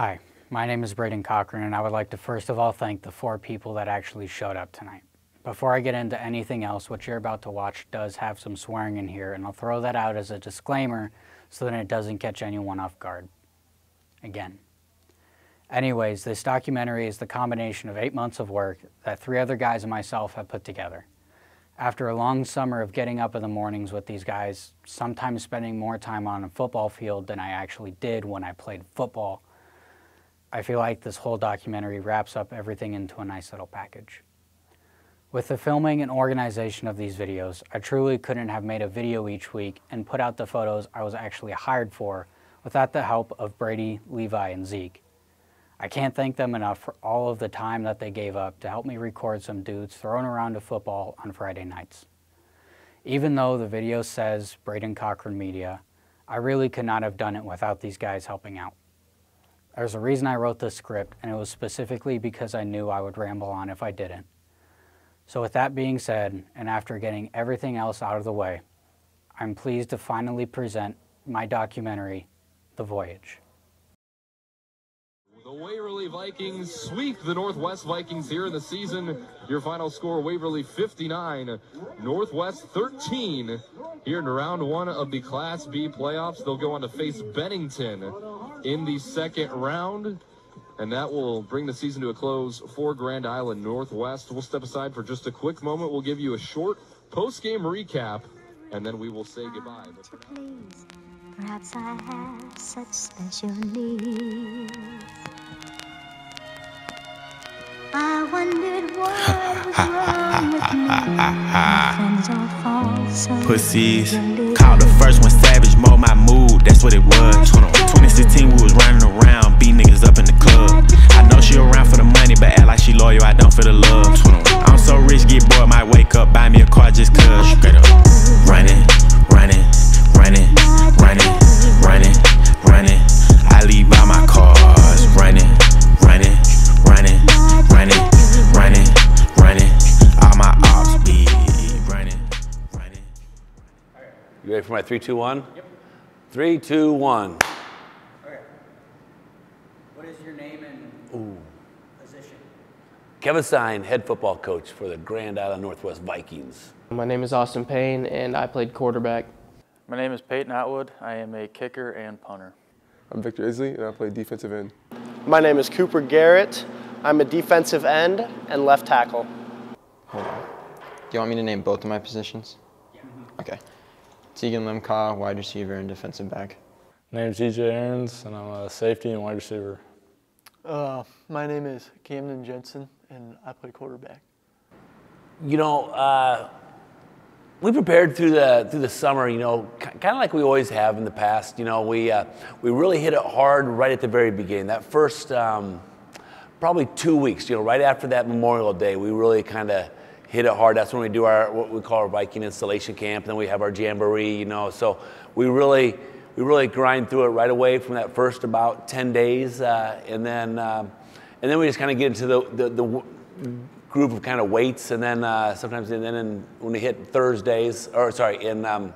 Hi, my name is Braden Cochran, and I would like to first of all thank the four people that actually showed up tonight. Before I get into anything else, what you're about to watch does have some swearing in here, and I'll throw that out as a disclaimer so that it doesn't catch anyone off guard. Again. Anyways, this documentary is the combination of eight months of work that three other guys and myself have put together. After a long summer of getting up in the mornings with these guys, sometimes spending more time on a football field than I actually did when I played football, I feel like this whole documentary wraps up everything into a nice little package. With the filming and organization of these videos, I truly couldn't have made a video each week and put out the photos I was actually hired for without the help of Brady, Levi, and Zeke. I can't thank them enough for all of the time that they gave up to help me record some dudes throwing around a football on Friday nights. Even though the video says Braden Cochran Media, I really could not have done it without these guys helping out. There's a reason I wrote this script, and it was specifically because I knew I would ramble on if I didn't. So, with that being said, and after getting everything else out of the way, I'm pleased to finally present my documentary, The Voyage. The Waverly Vikings sweep the Northwest Vikings here in the season. Your final score, Waverly 59, Northwest 13. Here in round one of the Class B playoffs, they'll go on to face Bennington in the second round. And that will bring the season to a close for Grand Island Northwest. We'll step aside for just a quick moment. We'll give you a short post-game recap, and then we will say goodbye. Perhaps I have such special needs. I wondered what was wrong with me. My friends all fall Pussies. Called the first one savage, mold my mood, that's what it was. 2016, we was running around, beat niggas up in the club. I know she around for the money, but act like she loyal, I don't for the love. I'm so rich, get bored, might wake up, buy me a car just cuz. Running, running, running, running, running, running. I leave by my cars, running, running, running, running, running. All my ops be running, running. You ready for my three, two, one? Yep. Three, two, one. Okay. What is your name and position? Kevin Stein, head football coach for the Grand Island Northwest Vikings. My name is Austin Payne, and I played quarterback. My name is Peyton Atwood. I am a kicker and punter. I'm Victor Isley, and I play defensive end. My name is Cooper Garrett. I'm a defensive end and left tackle. Hold on. Do you want me to name both of my positions? Yeah. Okay. Tegan Limcaw, wide receiver and defensive back. My name's EJ Aaron's, and I'm a safety and wide receiver. Uh, my name is Camden Jensen, and I play quarterback. You know, uh, we prepared through the through the summer. You know, kind of like we always have in the past. You know, we uh, we really hit it hard right at the very beginning. That first um, probably two weeks. You know, right after that Memorial Day, we really kind of hit it hard. That's when we do our what we call our Viking installation camp. And then we have our jamboree. You know, so we really we really grind through it right away from that first about 10 days, uh, and then um, and then we just kind of get into the the, the group of kind of weights, and then uh, sometimes and then in, when we hit Thursdays, or sorry, in um,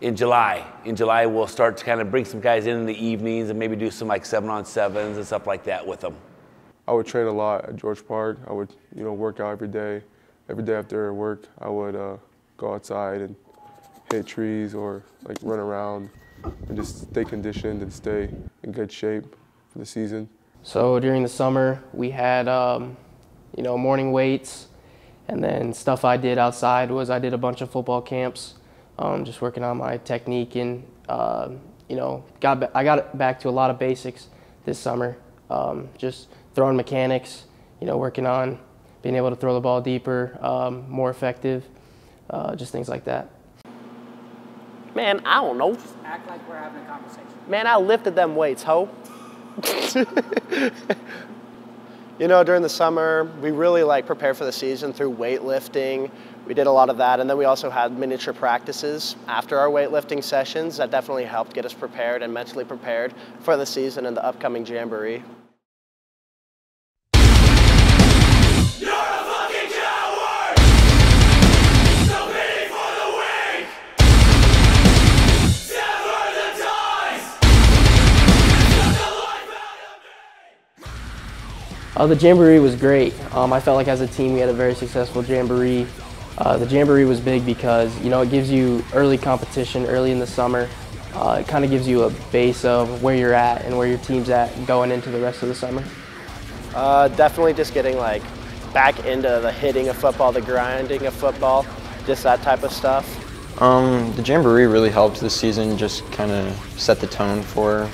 in July, in July we'll start to kind of bring some guys in in the evenings and maybe do some like seven on sevens and stuff like that with them. I would train a lot at George Park. I would, you know, work out every day. Every day after work, I would uh, go outside and hit trees or like run around and just stay conditioned and stay in good shape for the season. So during the summer, we had, um, you know, morning weights, and then stuff I did outside was I did a bunch of football camps, um, just working on my technique and, uh, you know, got I got back to a lot of basics this summer, um, just throwing mechanics, you know, working on being able to throw the ball deeper, um, more effective, uh, just things like that. Man, I don't know. Act like we're having a conversation. Man, I lifted them weights, ho. you know, during the summer, we really like prepared for the season through weightlifting. We did a lot of that, and then we also had miniature practices after our weightlifting sessions that definitely helped get us prepared and mentally prepared for the season and the upcoming jamboree. Uh, the jamboree was great. Um, I felt like as a team we had a very successful jamboree. Uh, the jamboree was big because you know it gives you early competition early in the summer. Uh, it kind of gives you a base of where you're at and where your team's at going into the rest of the summer. Uh, definitely just getting like back into the hitting of football, the grinding of football, just that type of stuff. Um, the Jamboree really helped this season just kind of set the tone for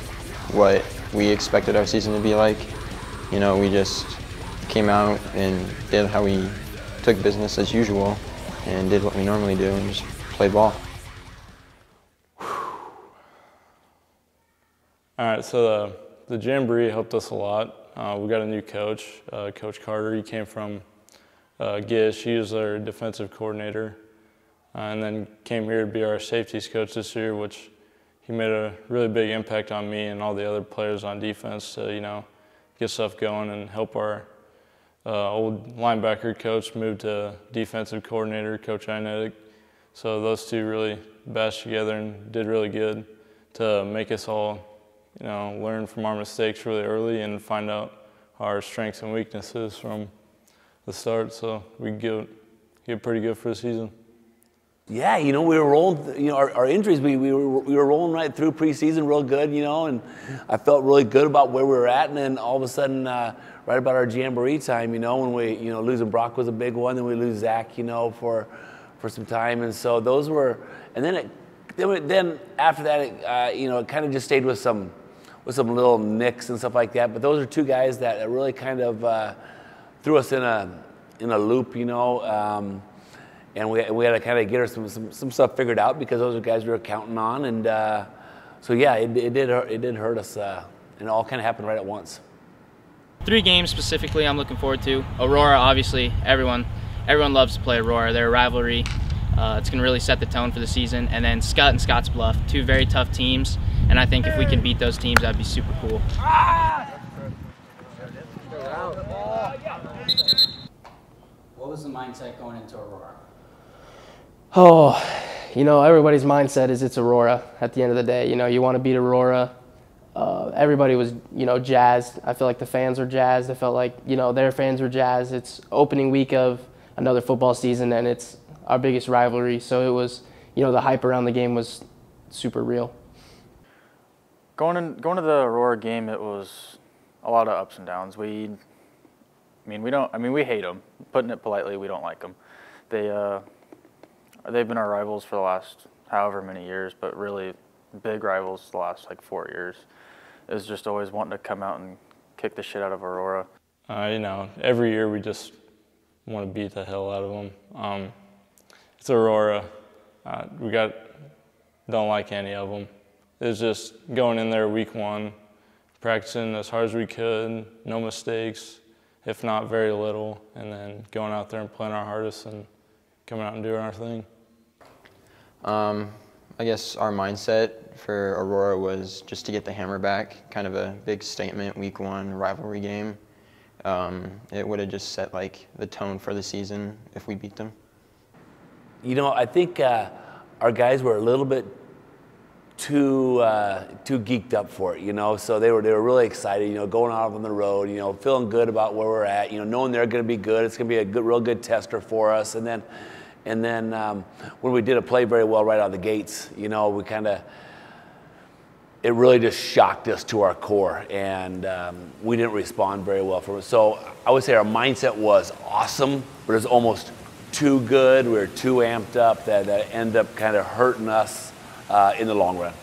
what we expected our season to be like. You know, we just came out and did how we took business as usual and did what we normally do and just played ball. All right, so the, the Jamboree helped us a lot. Uh, we got a new coach, uh, Coach Carter. He came from uh, Gish. He was our defensive coordinator. Uh, and then came here to be our safeties coach this year, which he made a really big impact on me and all the other players on defense to, you know, get stuff going and help our uh, old linebacker coach move to defensive coordinator, Coach Inetic. So those two really bashed together and did really good to make us all, you know, learn from our mistakes really early and find out our strengths and weaknesses from the start. So we get get pretty good for the season. Yeah, you know, we were rolling, you know, our, our injuries, we, we, were, we were rolling right through preseason real good, you know, and I felt really good about where we were at. And then all of a sudden, uh, right about our Jamboree time, you know, when we, you know, losing Brock was a big one, then we lose Zach, you know, for, for some time. And so those were, and then it, then, then after that, it, uh, you know, it kind of just stayed with some, with some little nicks and stuff like that. But those are two guys that really kind of uh, threw us in a, in a loop, you know. Um, and we, we had to kind of get her some, some, some, stuff figured out because those are guys we were counting on. And uh, so, yeah, it, it, did, hurt, it did hurt us. Uh, and it all kind of happened right at once. Three games specifically I'm looking forward to. Aurora, obviously, everyone everyone loves to play Aurora. They're a rivalry. Uh, it's going to really set the tone for the season. And then Scott and Scotts Bluff, two very tough teams. And I think if we can beat those teams, that'd be super cool. What was the mindset going into Aurora? Oh, you know, everybody's mindset is it's Aurora at the end of the day. You know, you want to beat Aurora. Uh, everybody was, you know, jazzed. I feel like the fans were jazzed. I felt like, you know, their fans were jazzed. It's opening week of another football season, and it's our biggest rivalry. So it was, you know, the hype around the game was super real. Going in, going to the Aurora game, it was a lot of ups and downs. We, I mean, we don't. I mean, we hate them. Putting it politely, we don't like them. They, uh, they've been our rivals for the last however many years, but really big rivals the last like four years. Is just always wanting to come out and kick the shit out of Aurora. Uh, you know, every year we just want to beat the hell out of them. Um, it's Aurora. Uh, we got don't like any of them. It's just going in there week one, practicing as hard as we could, no mistakes, if not very little, and then going out there and playing our hardest and coming out and doing our thing. Um, I guess our mindset for Aurora was just to get the hammer back, kind of a big statement, week one rivalry game. Um, it would have just set like the tone for the season if we beat them. You know, I think uh, our guys were a little bit too uh, too geeked up for it, you know. So they were they were really excited, you know, going out on the road, you know, feeling good about where we're at, you know, knowing they're going to be good. It's going to be a good, real good tester for us. And then, and then um, when we did a play very well right out of the gates, you know, we kind of it really just shocked us to our core, and um, we didn't respond very well from it. So I would say our mindset was awesome, but it was almost too good. We were too amped up that, that ended up kind of hurting us uh, in the long run.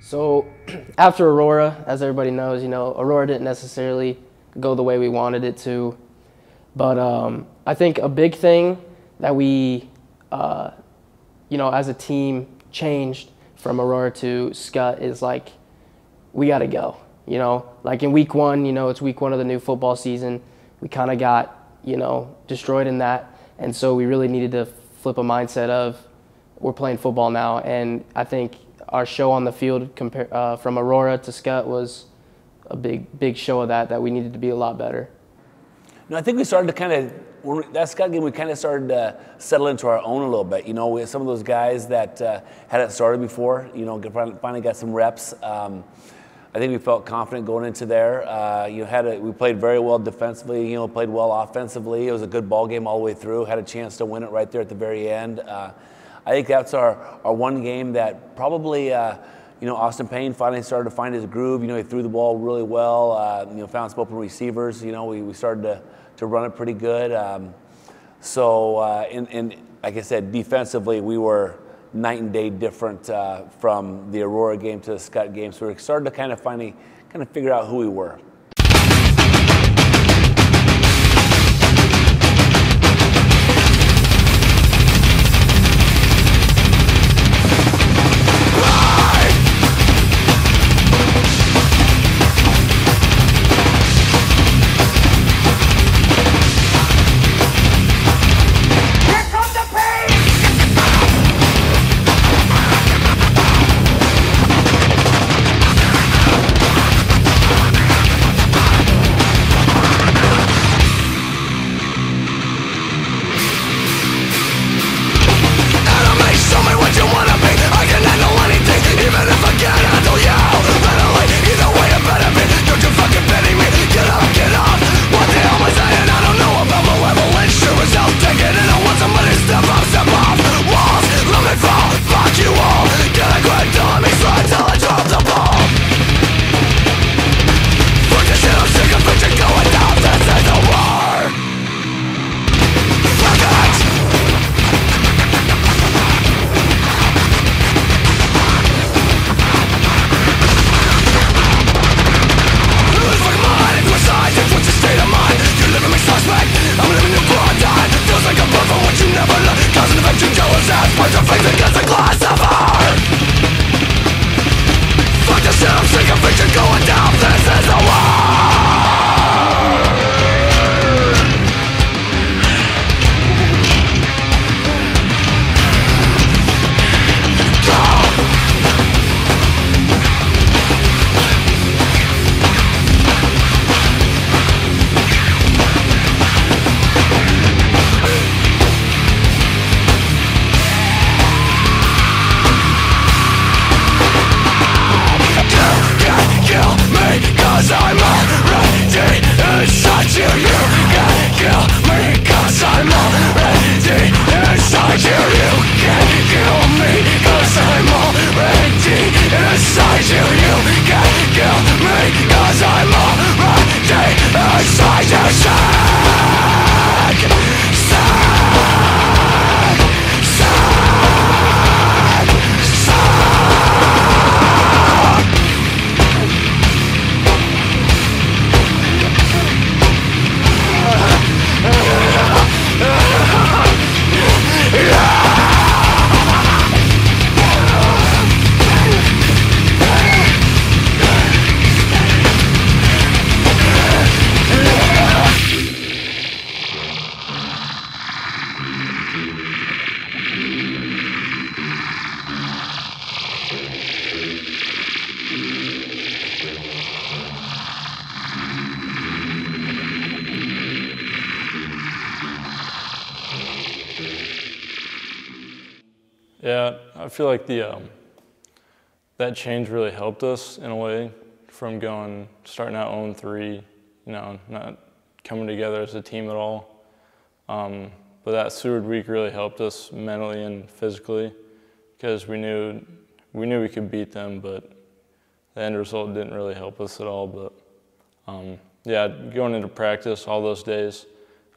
So after Aurora, as everybody knows, you know, Aurora didn't necessarily go the way we wanted it to. But um, I think a big thing that we, uh, you know, as a team changed from Aurora to Scott is like, we got to go. You know, like in week one, you know, it's week one of the new football season. We kind of got, you know, destroyed in that. And so we really needed to flip a mindset of we're playing football now. And I think our show on the field uh, from Aurora to Scott was a big, big show of that, that we needed to be a lot better. No, I think we started to kind of when we, that Scott game. We kind of started to settle into our own a little bit. You know, we had some of those guys that uh, hadn't started before. You know, finally got some reps. Um, I think we felt confident going into there. Uh, you know, had a, we played very well defensively. You know, played well offensively. It was a good ball game all the way through. Had a chance to win it right there at the very end. Uh, I think that's our, our one game that probably, uh, you know, Austin Payne finally started to find his groove. You know, he threw the ball really well. Uh, you know, found some open receivers. You know, we, we started to, to run it pretty good. Um, so, uh, and, and like I said, defensively, we were night and day different uh, from the Aurora game to the Scott game. So we started to kind of finally kind of figure out who we were. Change really helped us in a way from going starting out 0 3, you know, not coming together as a team at all. Um, but that Seward week really helped us mentally and physically because we knew we knew we could beat them, but the end result didn't really help us at all. But um, yeah, going into practice all those days,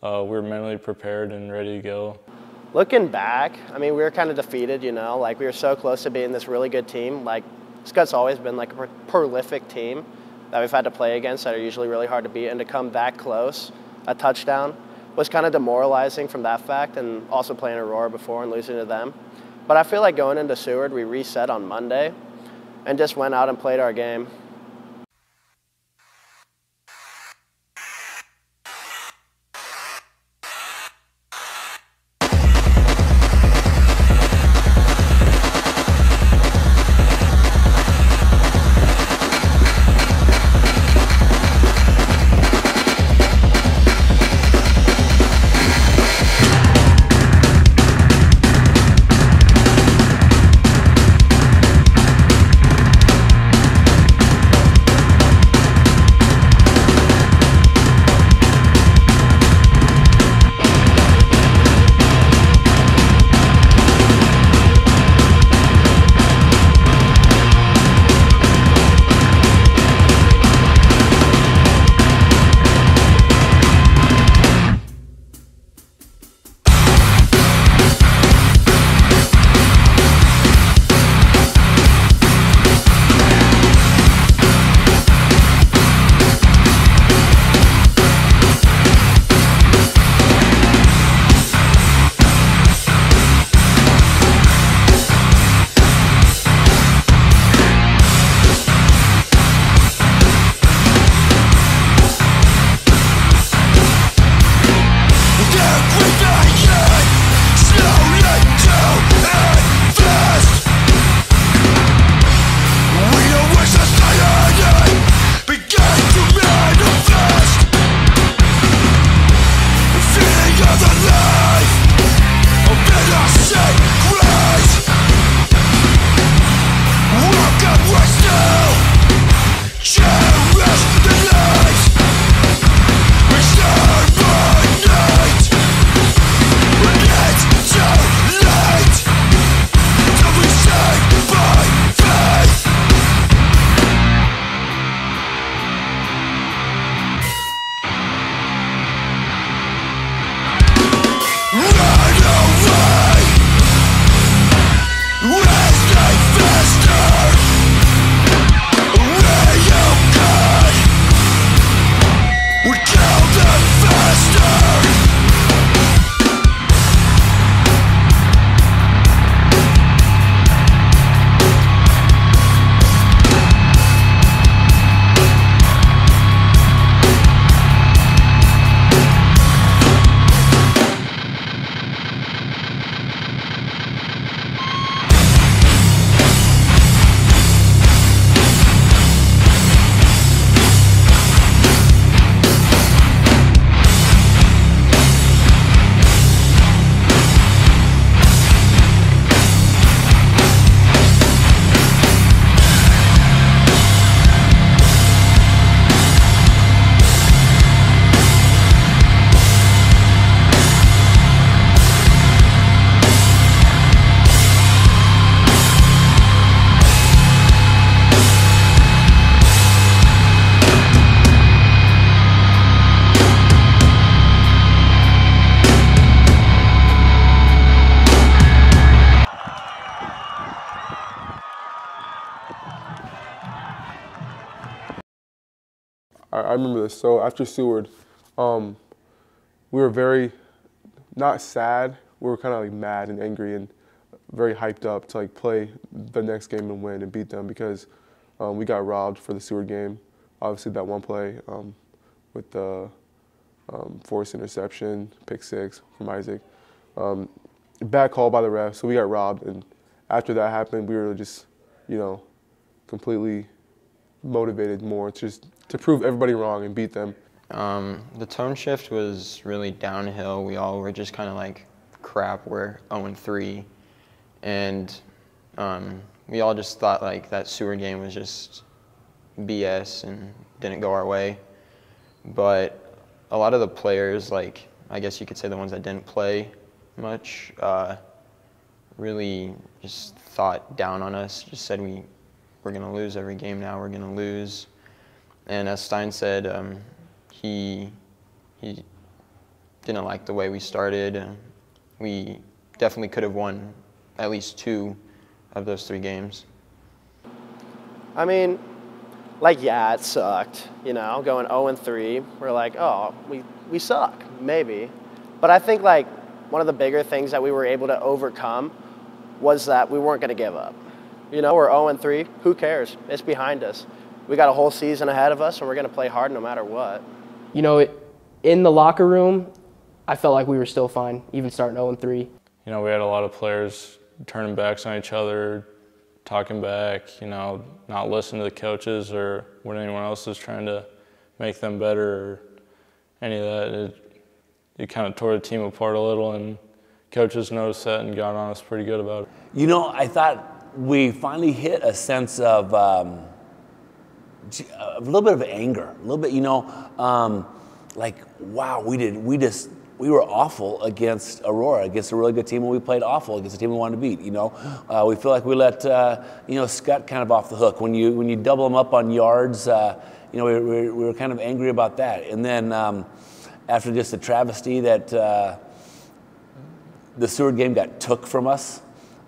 uh, we were mentally prepared and ready to go. Looking back, I mean, we were kind of defeated, you know, like we were so close to being this really good team. Like, Scott's always been like a pro- prolific team that we've had to play against that are usually really hard to beat, and to come that close, a touchdown, was kind of demoralizing from that fact, and also playing Aurora before and losing to them. But I feel like going into Seward, we reset on Monday and just went out and played our game. Remember this. So after Seward, um, we were very not sad. We were kind of like mad and angry and very hyped up to like play the next game and win and beat them because um, we got robbed for the Seward game. Obviously, that one play um, with the um, forced interception, pick six from Isaac. Um, bad call by the ref, so we got robbed. And after that happened, we were just, you know, completely motivated more to just to prove everybody wrong and beat them. Um, the tone shift was really downhill. We all were just kind of like, crap, we're 0 3. And um, we all just thought like that Seward game was just BS and didn't go our way. But a lot of the players, like I guess you could say the ones that didn't play much, uh, really just thought down on us. Just said we we're gonna lose every game now. We're gonna lose. And as Stein said, um, he he didn't like the way we started. We definitely could have won at least two of those three games. I mean, like, yeah, it sucked. You know, going 0 and 3, we're like, oh, we, we suck, maybe. But I think, like, one of the bigger things that we were able to overcome was that we weren't going to give up. You know, we're 0 and 3. Who cares? It's behind us. We got a whole season ahead of us, and we're going to play hard no matter what. You know, it, in the locker room, I felt like we were still fine, even starting 0 3. You know, we had a lot of players turning backs on each other, talking back, you know, not listening to the coaches or when anyone else is trying to make them better or any of that. It, it kind of tore the team apart a little, and coaches noticed that and got on us pretty good about it. You know, I thought we finally hit a sense of um, a little bit of anger, a little bit, you know, um, like, wow, we did, we just, we were awful against Aurora, against a really good team, and we played awful against a team we wanted to beat. You know, uh, we feel like we let uh, you know Scott kind of off the hook when you when you double them up on yards. Uh, you know, we, we, we, were kind of angry about that. And then um, after just the travesty that uh, the Seward game got took from us,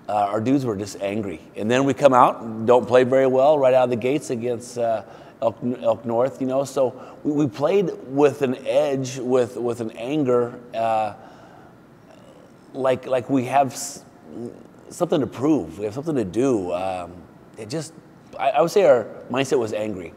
uh, our dudes were just angry. And then we come out, don't play very well right out of the gates against. Uh, Elk, Elk North, you know. So we, we, played with an edge, with with an anger, uh, like like we have s- something to prove. We have something to do. Um, it just, I, I would say our mindset was angry.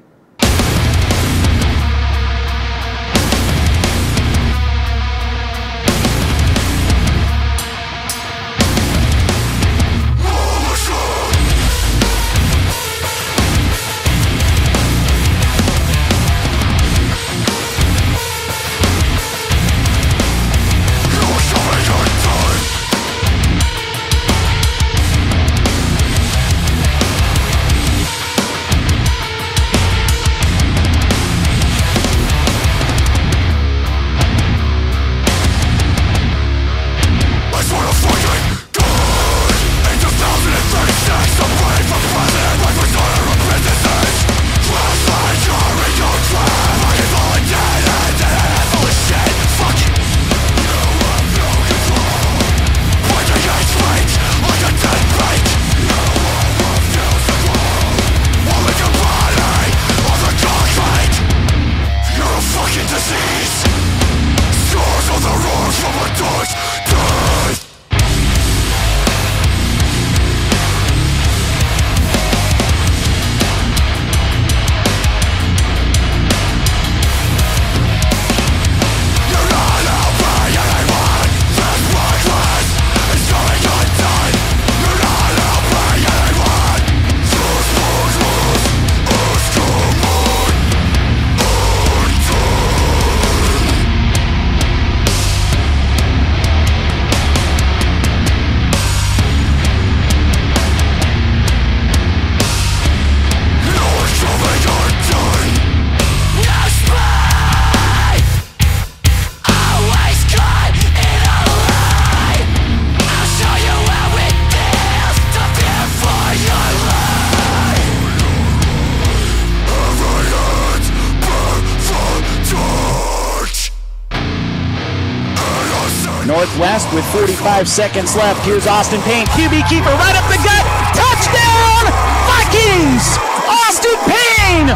45 seconds left. Here's Austin Payne, QB keeper, right up the gut. Touchdown, Vikings! Austin Payne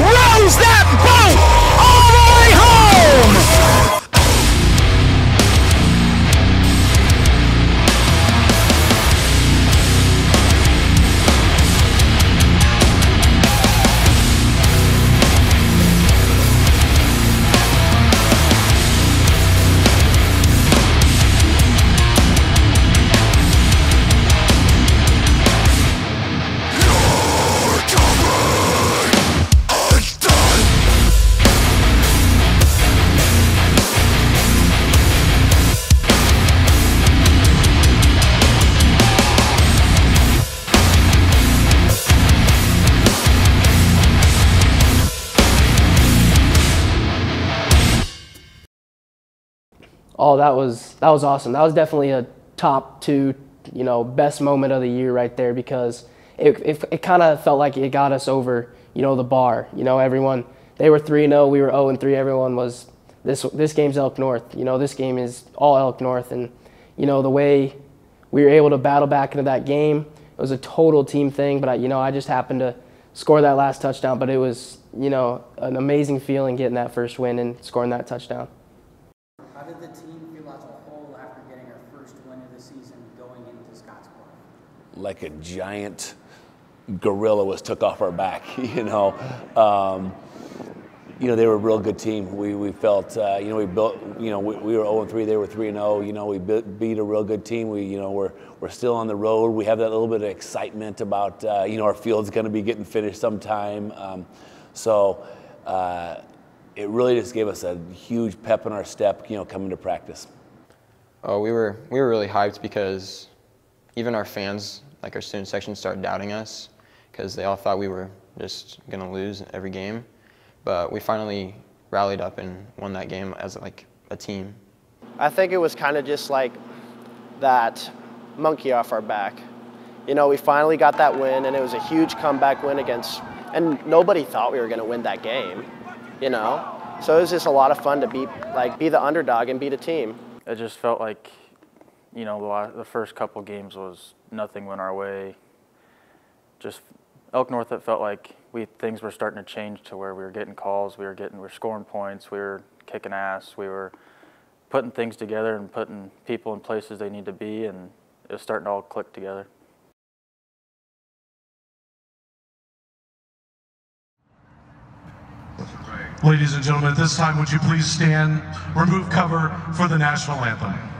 rows that boat Oh, that was that was awesome. That was definitely a top two, you know, best moment of the year right there because it it, it kind of felt like it got us over, you know, the bar. You know, everyone they were three 0 we were zero and three. Everyone was this this game's Elkhorn North. You know, this game is all Elkhorn North, and you know the way we were able to battle back into that game. It was a total team thing, but I, you know, I just happened to score that last touchdown. But it was, you know, an amazing feeling getting that first win and scoring that touchdown. How did the team feel as a whole after getting our first win of the season going into Scottsbluff? Like a giant gorilla was took off our back. You know, um, you know they were a real good team. We we felt uh, you know we built you know we, we were 0 3, they were 3 and 0. You know we beat, beat a real good team. We you know we're we're still on the road. We have that little bit of excitement about uh, you know our field's going to be getting finished sometime. Um, so. Uh, it really just gave us a huge pep in our step, you know, coming to practice. Oh, we were we were really hyped because even our fans, like our student section, started doubting us because they all thought we were just gonna lose every game. But we finally rallied up and won that game as like a team. I think it was kind of just like that monkey off our back. You know, we finally got that win, and it was a huge comeback win against, and nobody thought we were going to win that game. You know, so it was just a lot of fun to be like be the underdog and beat a team. It just felt like, you know, the, the first couple games was nothing went our way. Just Elkhorn North, it felt like we things were starting to change to where we were getting calls, we were getting, we were scoring points, we were kicking ass, we were putting things together and putting people in places they need to be, and it was starting to all click together. Ladies and gentlemen, at this time, would you please stand, remove cover for the national anthem?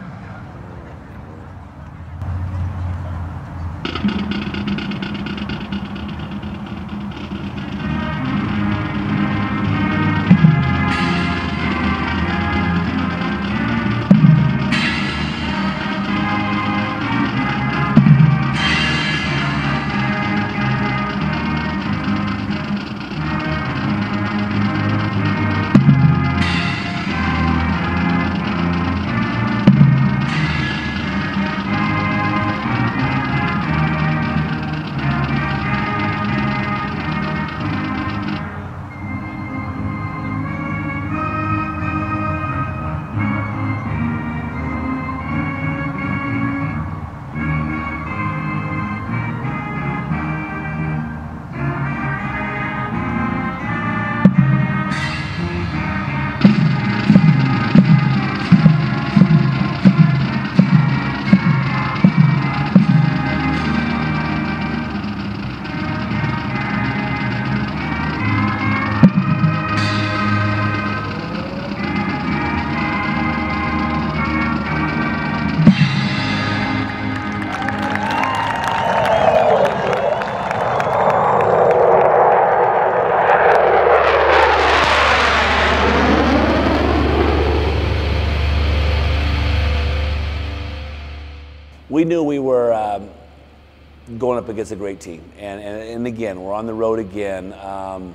We knew we were um, going up against a great team, and, and and again, we're on the road again. Um,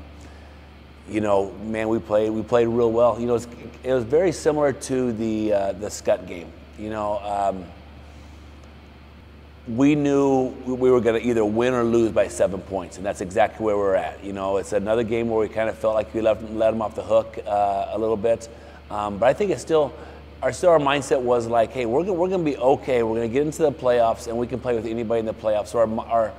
you know, man, we played we played real well. You know, it was, it was very similar to the uh, the Scott game. You know, um, we knew we were going to either win or lose by seven points, and that's exactly where we're at. You know, it's another game where we kind of felt like we left, let them off the hook uh, a little bit, um, but I think it's still our still our mindset was like, hey, we're gonna, we're going to be okay. We're going to get into the playoffs, and we can play with anybody in the playoffs. So our our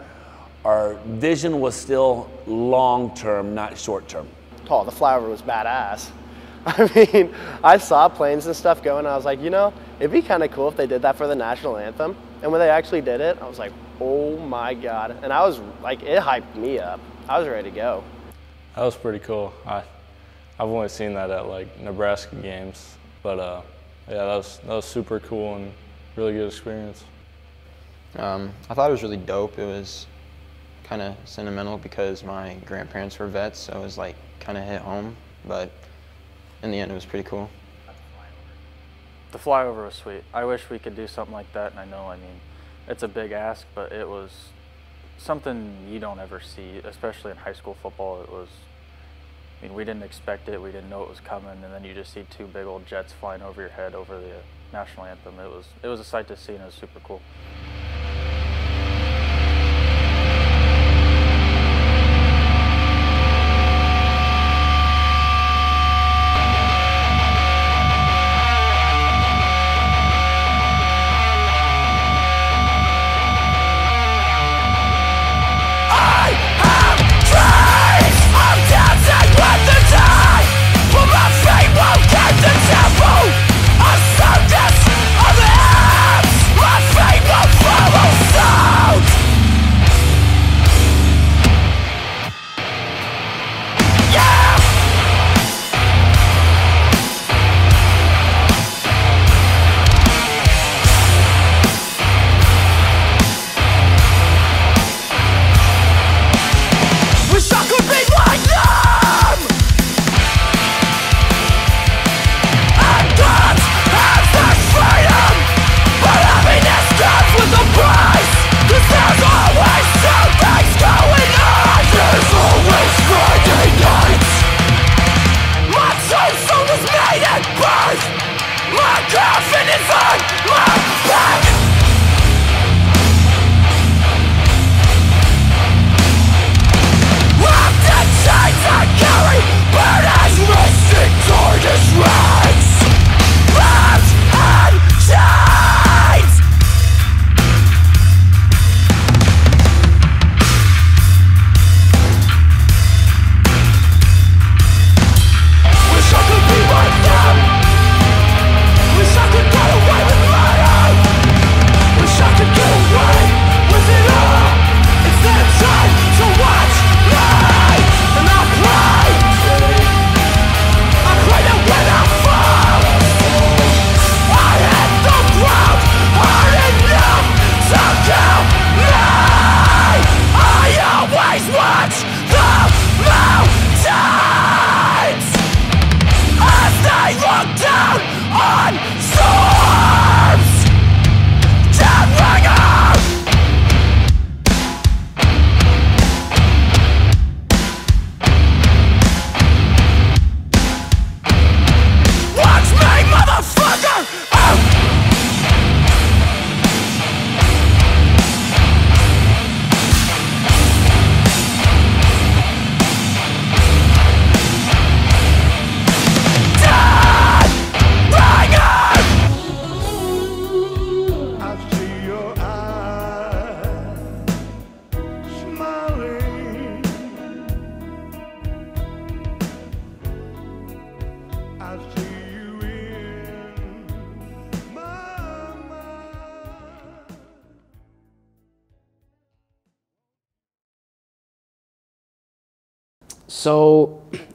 our vision was still long term, not short term. Oh, the flower was badass. I mean, I saw planes and stuff going. And I was like, you know, it'd be kind of cool if they did that for the national anthem. And when they actually did it, I was like, oh my god! And I was like, it hyped me up. I was ready to go. That was pretty cool. I, I've only seen that at like Nebraska games, but uh, yeah, that was that was super cool and really good experience. Um, I thought it was really dope. It was kind of sentimental because my grandparents were vets, so it was like kind of hit home. But in the end, it was pretty cool. The flyover was sweet. I wish we could do something like that, and I know, I mean, it's a big ask, but it was something you don't ever see, especially in high school football. It was, I mean, we didn't expect it, we didn't know it was coming, and then you just see two big old jets flying over your head over the national anthem. It was, it was a sight to see, and it was super cool.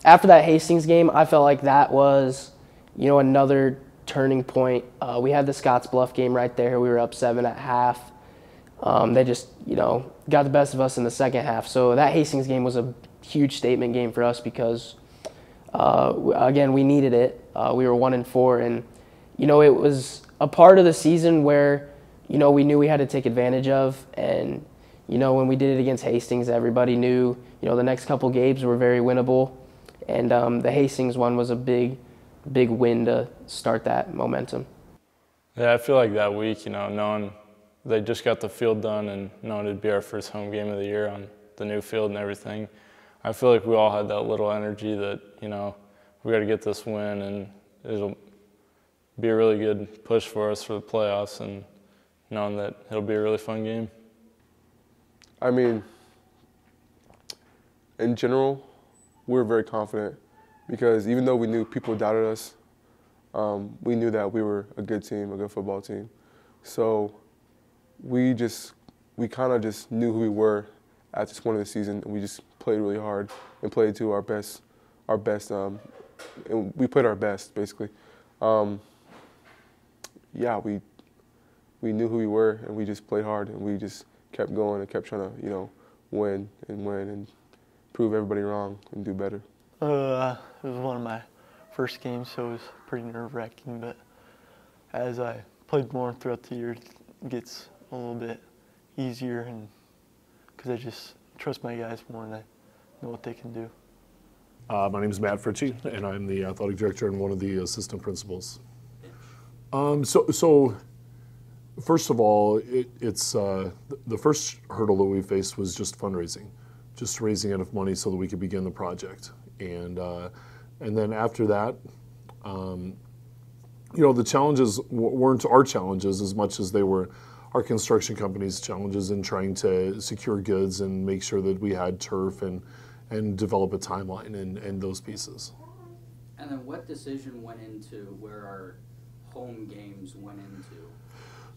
After that Hastings game, I felt like that was, you know, another turning point. Uh, we had the Scottsbluff game right there. We were up seven at half. Um, they just, you know, got the best of us in the second half. So that Hastings game was a huge statement game for us because, uh, again, we needed it. Uh, we were one and four, and you know, it was a part of the season where, you know, we knew we had to take advantage of, and you know, when we did it against Hastings, everybody knew, you know, the next couple games were very winnable, and um, the Hastings one was a big, big win to start that momentum. Yeah, I feel like that week, you know, knowing they just got the field done and knowing it'd be our first home game of the year on the new field and everything, I feel like we all had that little energy that, you know, we got to get this win and it'll be a really good push for us for the playoffs and knowing that it'll be a really fun game. I mean, in general, we were very confident because even though we knew people doubted us, um, we knew that we were a good team, a good football team. So we just we kind of just knew who we were at this point of the season, and we just played really hard and played to our best, our best, um, and we played our best basically. Um, yeah, we we knew who we were, and we just played hard, and we just kept going and kept trying to you know win and win and prove everybody wrong and do better. Uh, it was one of my first games, so it was pretty nerve wracking. But as I played more throughout the year, it gets a little bit easier, and because I just trust my guys more and I know what they can do. Uh, my name is Matt Fritchie, and I'm the athletic director and one of the assistant principals. Um, so, so first of all, it, it's uh, the first hurdle that we faced was just fundraising, just raising enough money so that we could begin the project, and uh, and then after that, um, you know, the challenges weren't our challenges as much as they were our construction company's challenges in trying to secure goods and make sure that we had turf and and develop a timeline and, and those pieces. And then what decision went into where our home games went into?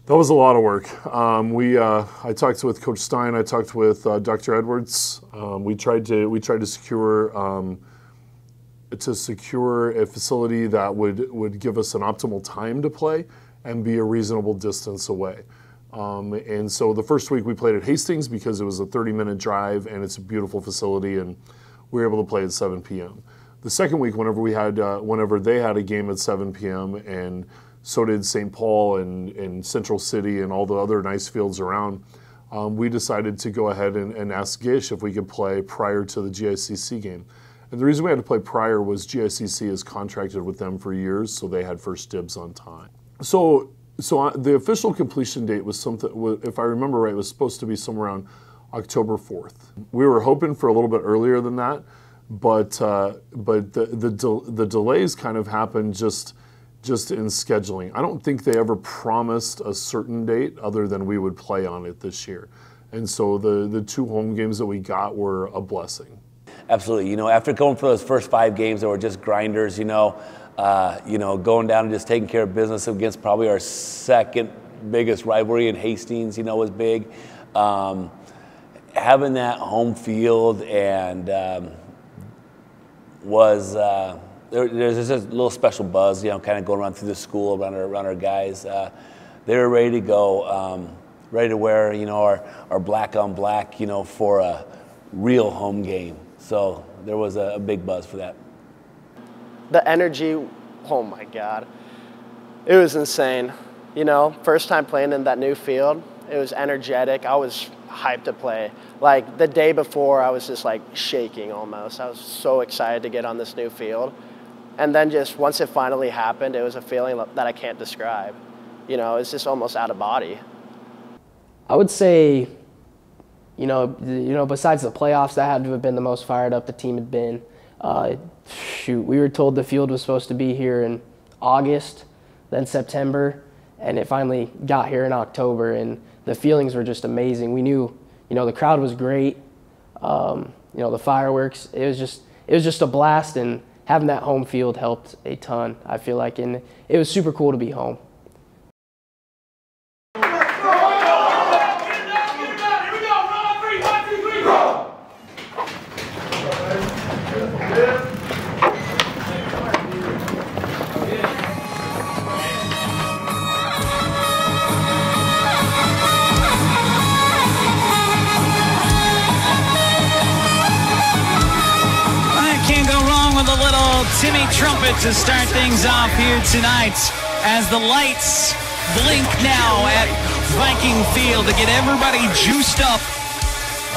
That was a lot of work. Um, we, uh, I talked with Coach Stein. I talked with uh, Dr. Edwards. Um, we tried to we tried to secure um, to secure a facility that would would give us an optimal time to play and be a reasonable distance away. Um, and so the first week we played at Hastings because it was a 30 minute drive and it's a beautiful facility and we were able to play at 7 p.m. The second week, whenever we had, uh, whenever they had a game at 7 p.m. and so did St. Paul and, and Central City and all the other nice fields around, um, we decided to go ahead and, and ask Gish if we could play prior to the GICC game. And the reason we had to play prior was GICC is contracted with them for years, so they had first dibs on time. So so the official completion date was something, if I remember right, was supposed to be somewhere around October 4th. We were hoping for a little bit earlier than that, but uh, but the the, del- the delays kind of happened just just in scheduling. I don't think they ever promised a certain date other than we would play on it this year, and so the the two home games that we got were a blessing. Absolutely. You know, after going for those first five games that were just grinders, you know, uh, you know, going down and just taking care of business against probably our second biggest rivalry in Hastings, you know, was big. Um, having that home field and um, was uh, there, there's just a little special buzz, you know, kind of going around through the school, around our, around our guys. Uh, they were ready to go, um, ready to wear, you know, our, our black on black, you know, for a real home game. So there was a, a big buzz for that. the energy, oh my God, it was insane. You know, first time playing in that new field, it was energetic. I was hyped to play. Like the day before, I was just like shaking almost. I was so excited to get on this new field. And then just once it finally happened, it was a feeling that I can't describe. You know, it's just almost out of body. I would say, you know, you know, besides the playoffs, that had to have been the most fired up the team had been. Uh, shoot, we were told the field was supposed to be here in August, then September, and it finally got here in October, and the feelings were just amazing. We knew, you know, the crowd was great. Um, you know, the fireworks. It was just, it was just a blast, and having that home field helped a ton. I feel like, and it was super cool to be home. Trumpet to start things off here tonight as the lights blink now at Viking Field to get everybody juiced up.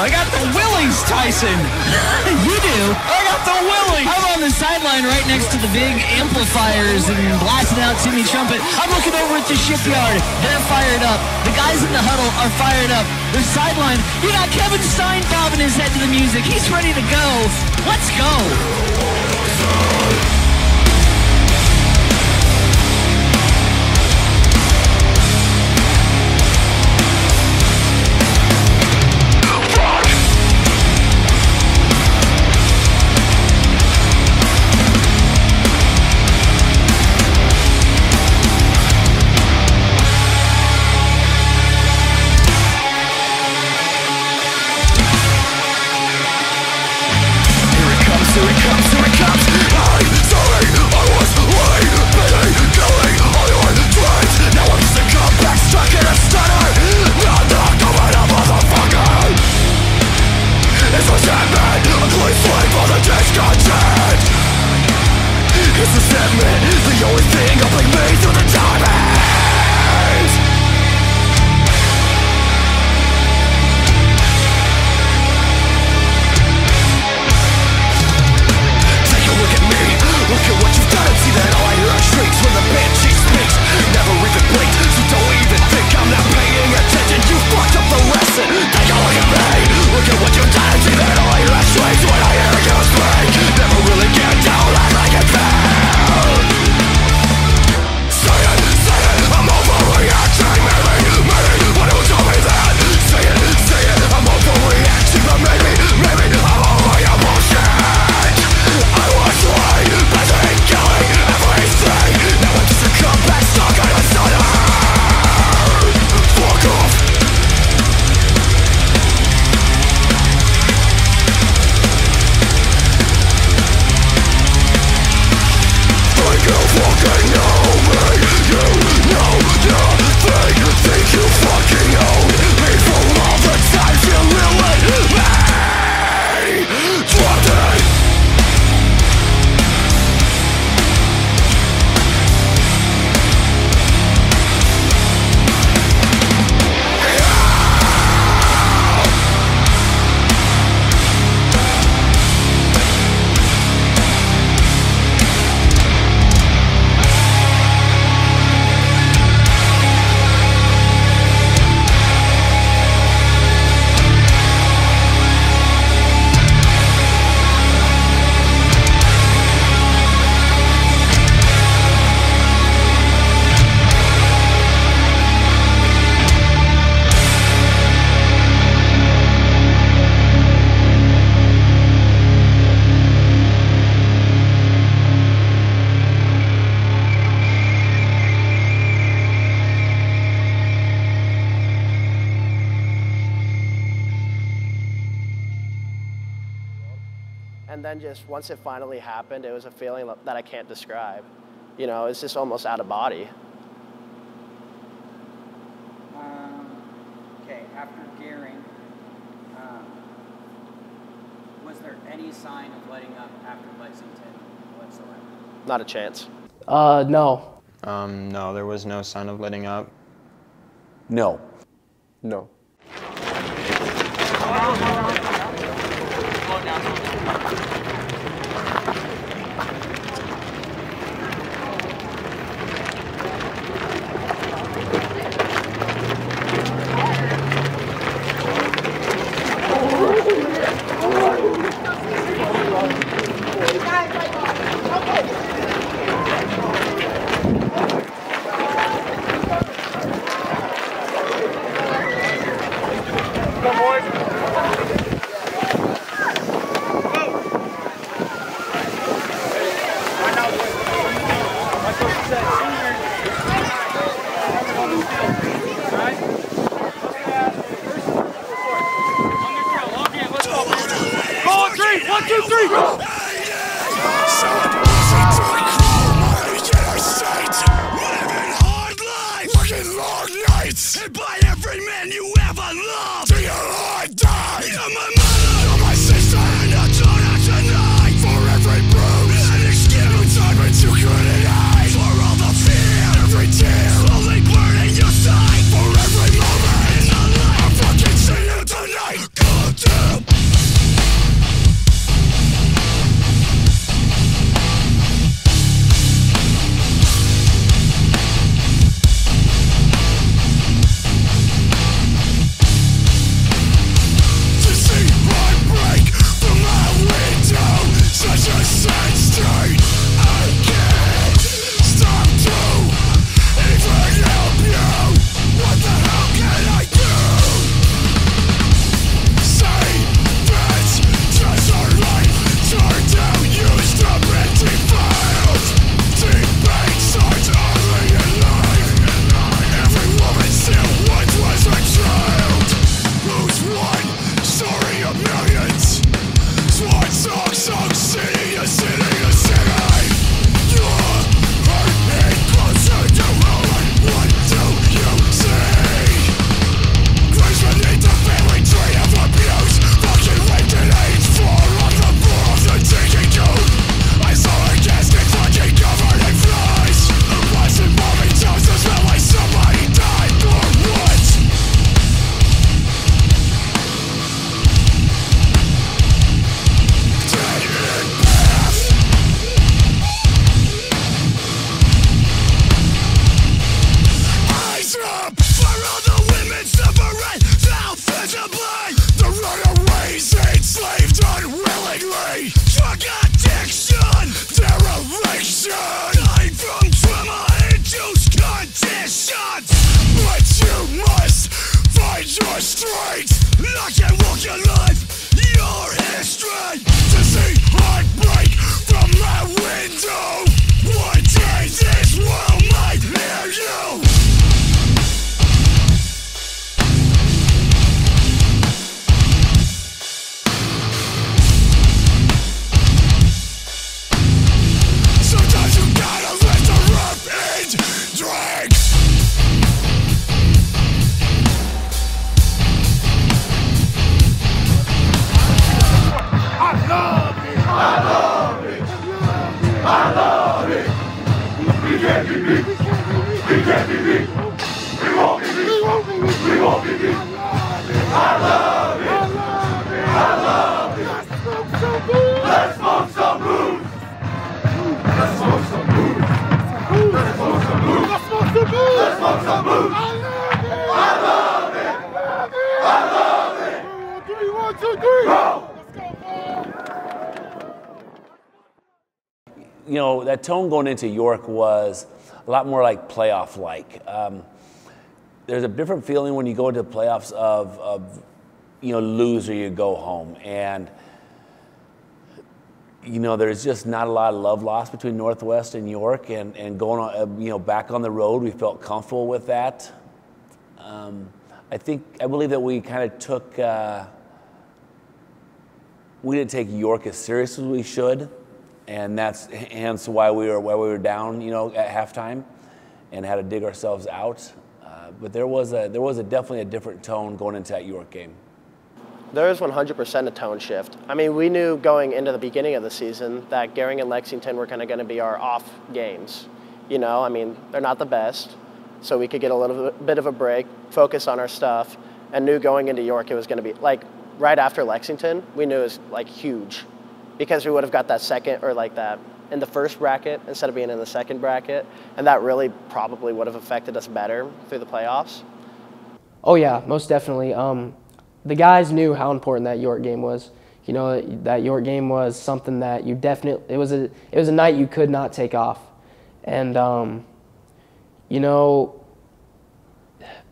I got the Willies, Tyson. you do? I got the Willies. I'm on the sideline right next to the big amplifiers and blasting out Timmy Trumpet. I'm looking over at the shipyard. They're fired up. The guys in the huddle are fired up. The sideline, you got Kevin Stein bobbing his head to the music. He's ready to go. Let's go. happened, it was a feeling that I can't describe. You know, it's just almost out of body. Um, okay, after Gering, um, was there any sign of letting up after Lexington whatsoever? Not a chance. Uh, no. Um, no, there was no sign of letting up. No. No. tone going into York was a lot more like playoff like. Um, there's a different feeling when you go into playoffs of, of you know lose or you go home. And you know there's just not a lot of love lost between northwest and york. And, and going on, uh, you know back on the road we felt comfortable with that. Um, i think i believe that we kind of took uh, we didn't take york as serious as we should and that's hence why we were why we were down, you know, at halftime, and had to dig ourselves out. Uh, but there was a there was a definitely a different tone going into that York game. There is 100% a tone shift. I mean, we knew going into the beginning of the season that Gering and Lexington were kind of going to be our off games. You know, I mean, they're not the best, so we could get a little bit of a break, focus on our stuff, and knew going into York it was going to be like right after Lexington, we knew it was like huge because we would have got that second or like that in the first bracket instead of being in the second bracket, and that really probably would have affected us better through the playoffs. Oh yeah, most definitely. Um, the guys knew how important that York game was. You know that York game was something that you definitely it was a it was a night you could not take off, and um, you know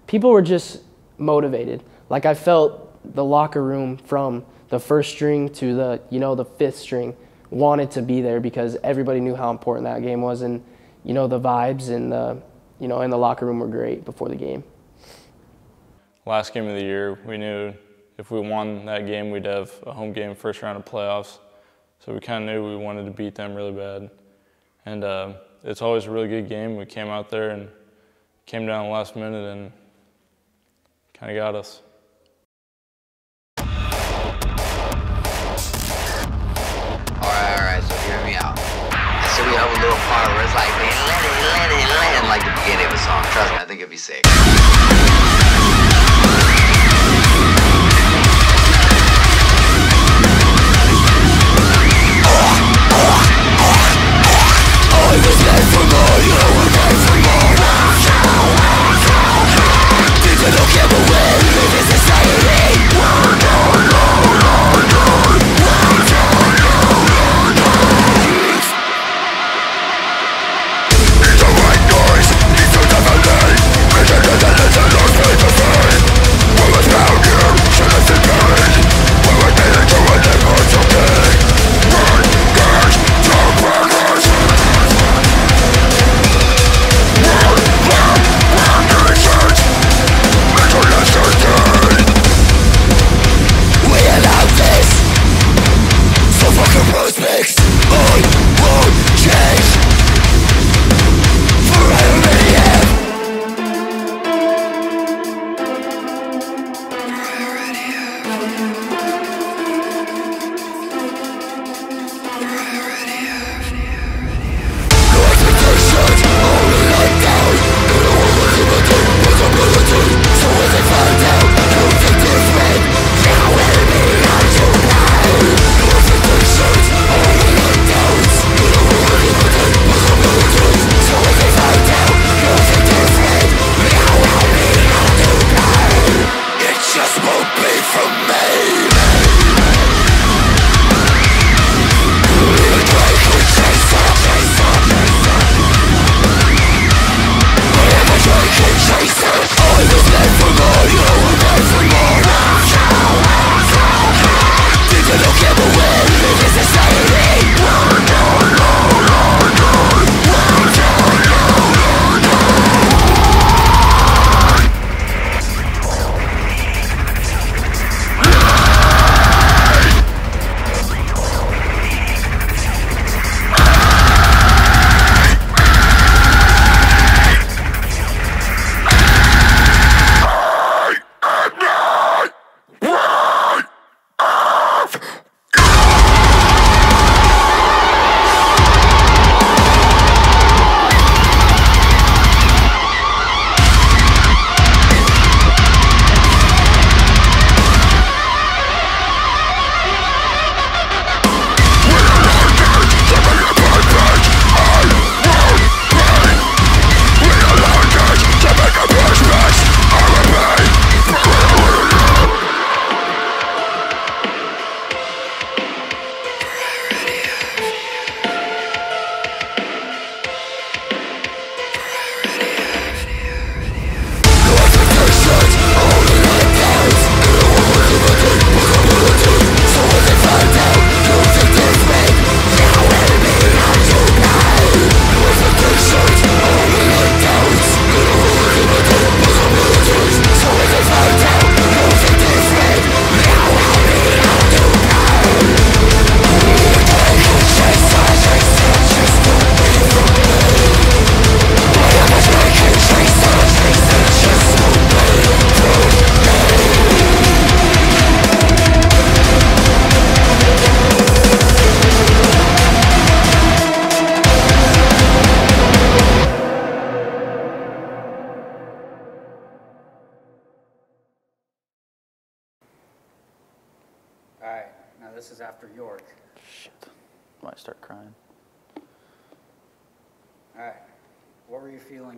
people were just motivated. Like I felt the locker room from the first string to the you know the fifth string wanted to be there because everybody knew how important that game was, and you know the vibes and the you know in the locker room were great before the game last game of the year, we knew if we won that game, we'd have a home game first round of playoffs. So we kind of knew we wanted to beat them really bad. And uh, it's always a really good game. We came out there and came down the last minute and kind of got us. We a little part where it's like, man, let it, let it, let it, like the beginning of a song. Trust me, I think it'd be sick.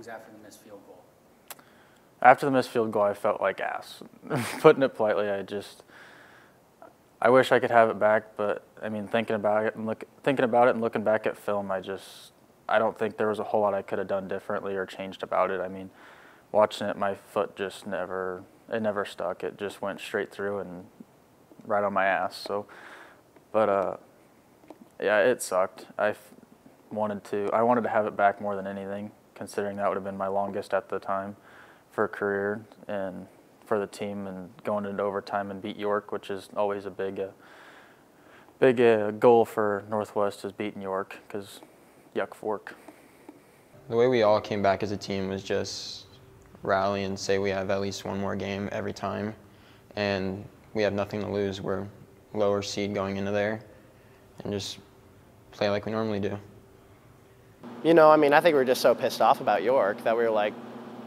After the missed field goal? After the missed field goal, I felt like ass. Putting it politely, I just, I wish I could have it back, but I mean, thinking about it and look, thinking about it and looking back at film, I just, I don't think there was a whole lot I could have done differently or changed about it. I mean, watching it, my foot just never, it never stuck. It just went straight through and right on my ass. So, but uh, yeah, it sucked. I wanted to, I wanted to have it back more than anything, considering that would have been my longest at the time for a career and for the team and going into overtime and beat York, which is always a big, uh, big uh, goal for Northwest is beating York because Yuck Fork. The way we all came back as a team was just rally and say we have at least one more game every time, and we have nothing to lose. We're lower seed going into there, and just play like we normally do. You know, I mean, I think we were just so pissed off about York that we were like,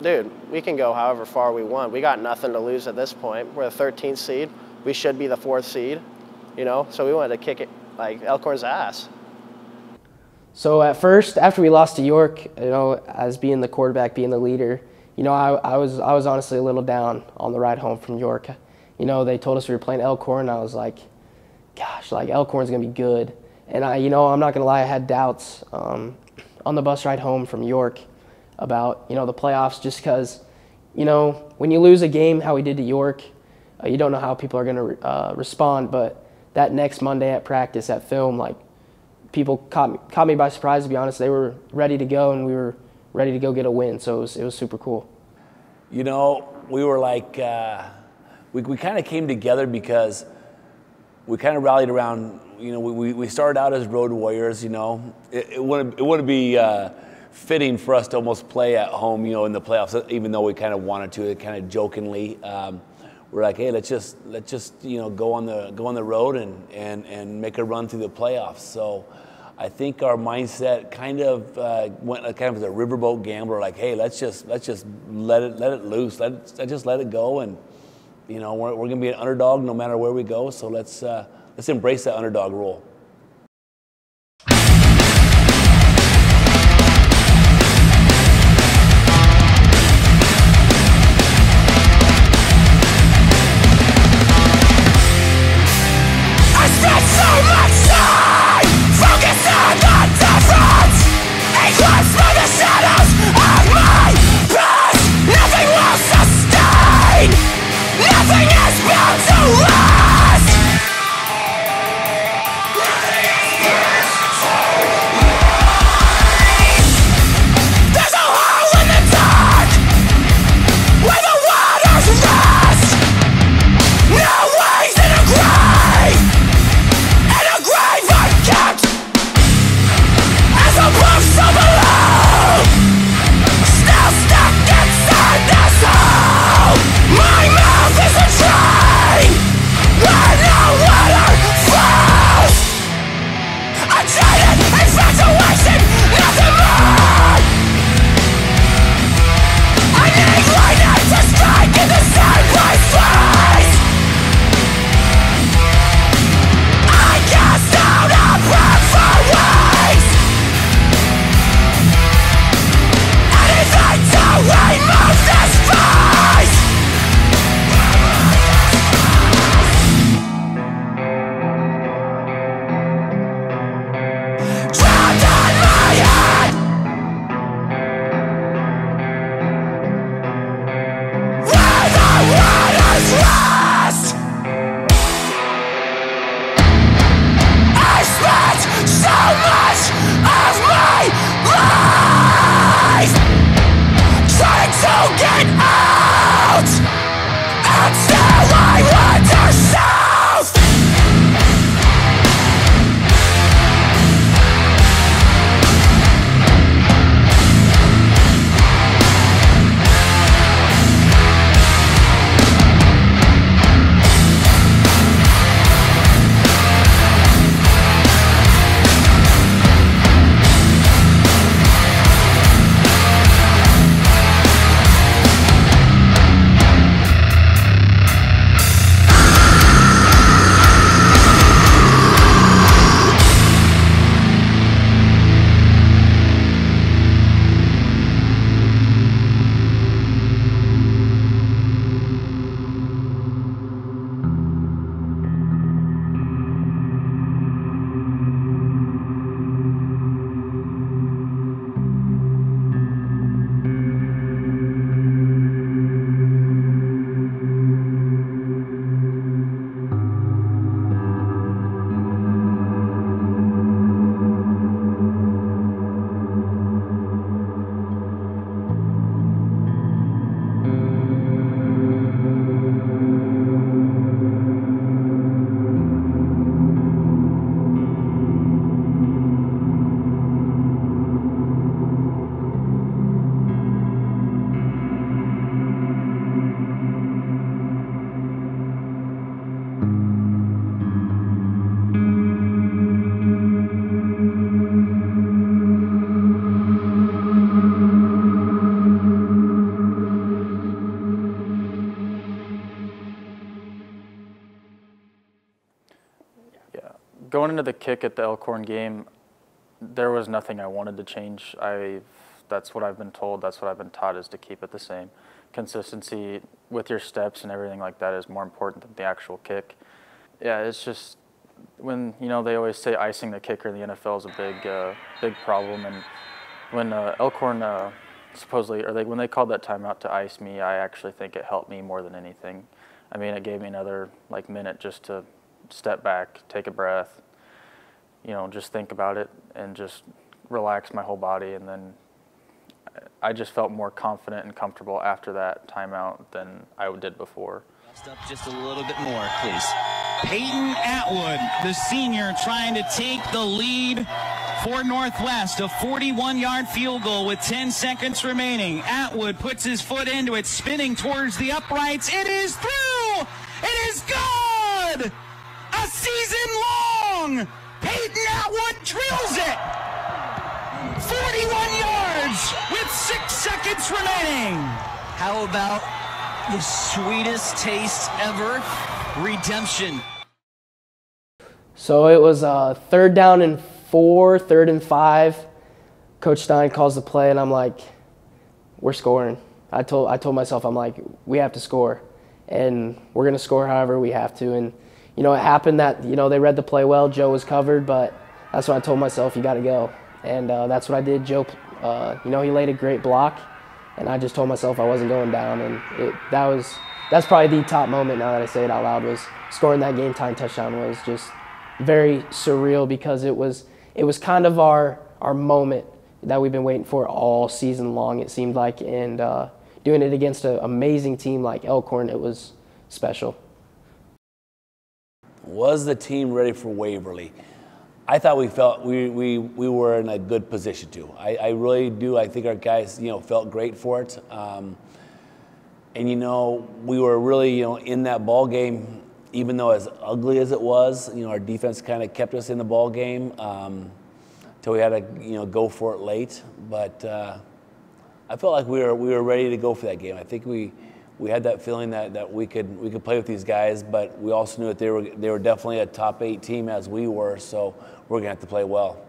dude, we can go however far we want. We got nothing to lose at this point. We're the 13th seed. We should be the fourth seed, you know? So we wanted to kick it like Elkhorn's ass. So at first, after we lost to York, you know, as being the quarterback, being the leader, you know, I, I was I was honestly a little down on the ride home from York. You know, they told us we were playing Elkhorn. And I was like, gosh, like Elkhorn's gonna be good. And I, you know, I'm not gonna lie, I had doubts um, on the bus ride home from York about you know the playoffs, just because, you know, when you lose a game how we did to York, uh, you don't know how people are gonna uh, respond. But that next Monday at practice at film, like people caught me, caught me by surprise. To be honest, they were ready to go, and we were ready to go get a win. So it was, it was super cool. You know, we were like, uh, we, we kind of came together because we kind of rallied around, you know, we, we started out as road warriors, you know. It, it, wouldn't, it wouldn't be uh, fitting for us to almost play at home, you know, in the playoffs, even though we kind of wanted to, kind of jokingly. Um, we're like, hey, let's just, let's just, you know, go on the, go on the road and, and, and make a run through the playoffs. So I think our mindset kind of uh, went kind of as a riverboat gambler, like, hey, let's just let's just let it let it loose, let it, just let it go, and you know we're, we're going to be an underdog no matter where we go. So let's uh, let's embrace that underdog role. Going into the kick at the Elkhorn game, there was nothing I wanted to change. I that's what I've been told. That's what I've been taught is to keep it the same. Consistency with your steps and everything like that is more important than the actual kick. Yeah, it's just when you know they always say icing the kicker in the NFL is a big uh, big problem, and when uh, Elkhorn uh, supposedly or they when they called that timeout to ice me, I actually think it helped me more than anything. I mean, it gave me another like minute just to step back, take a breath, you know, just think about it and just relax my whole body. And then I just felt more confident and comfortable after that timeout than I did before. Up just a little bit more, please. Peyton Atwood, the senior, trying to take the lead for Northwest. A 41 yard field goal with 10 seconds remaining. Atwood puts his foot into it, spinning towards the uprights. It is through! It is good! A season long! Peyton drills it! 41 yards with six seconds remaining. How about the sweetest taste ever? Redemption. So it was uh, third down and four, third and five. Coach Stein calls the play, and I'm like, "We're scoring." I told I told myself, "I'm like, we have to score, and we're gonna score however we have to." And you know, it happened that you know they read the play well. Joe was covered, but that's what I told myself, "You got to go," and uh, that's what I did. Joe, uh, you know, he laid a great block, and I just told myself I wasn't going down, and it, that was that's probably the top moment now that I say it out loud was scoring that game time touchdown was just very surreal because it was it was kind of our our moment that we've been waiting for all season long. It seemed like, and uh, doing it against an amazing team like Elkhorn, it was special. Was the team ready for Waverly? I thought we felt we, we, we were in a good position to. I, I really do. I think our guys, you know, felt great for it. Um, and you know, we were really, you know, in that ball game, even though as ugly as it was, you know, our defense kind of kept us in the ball game um, until we had to, you know, go for it late. But uh, I felt like we were we were ready to go for that game. I think we we had that feeling that, that we could we could play with these guys, but we also knew that they were they were definitely a top eight team as we were. So we're gonna have to play well.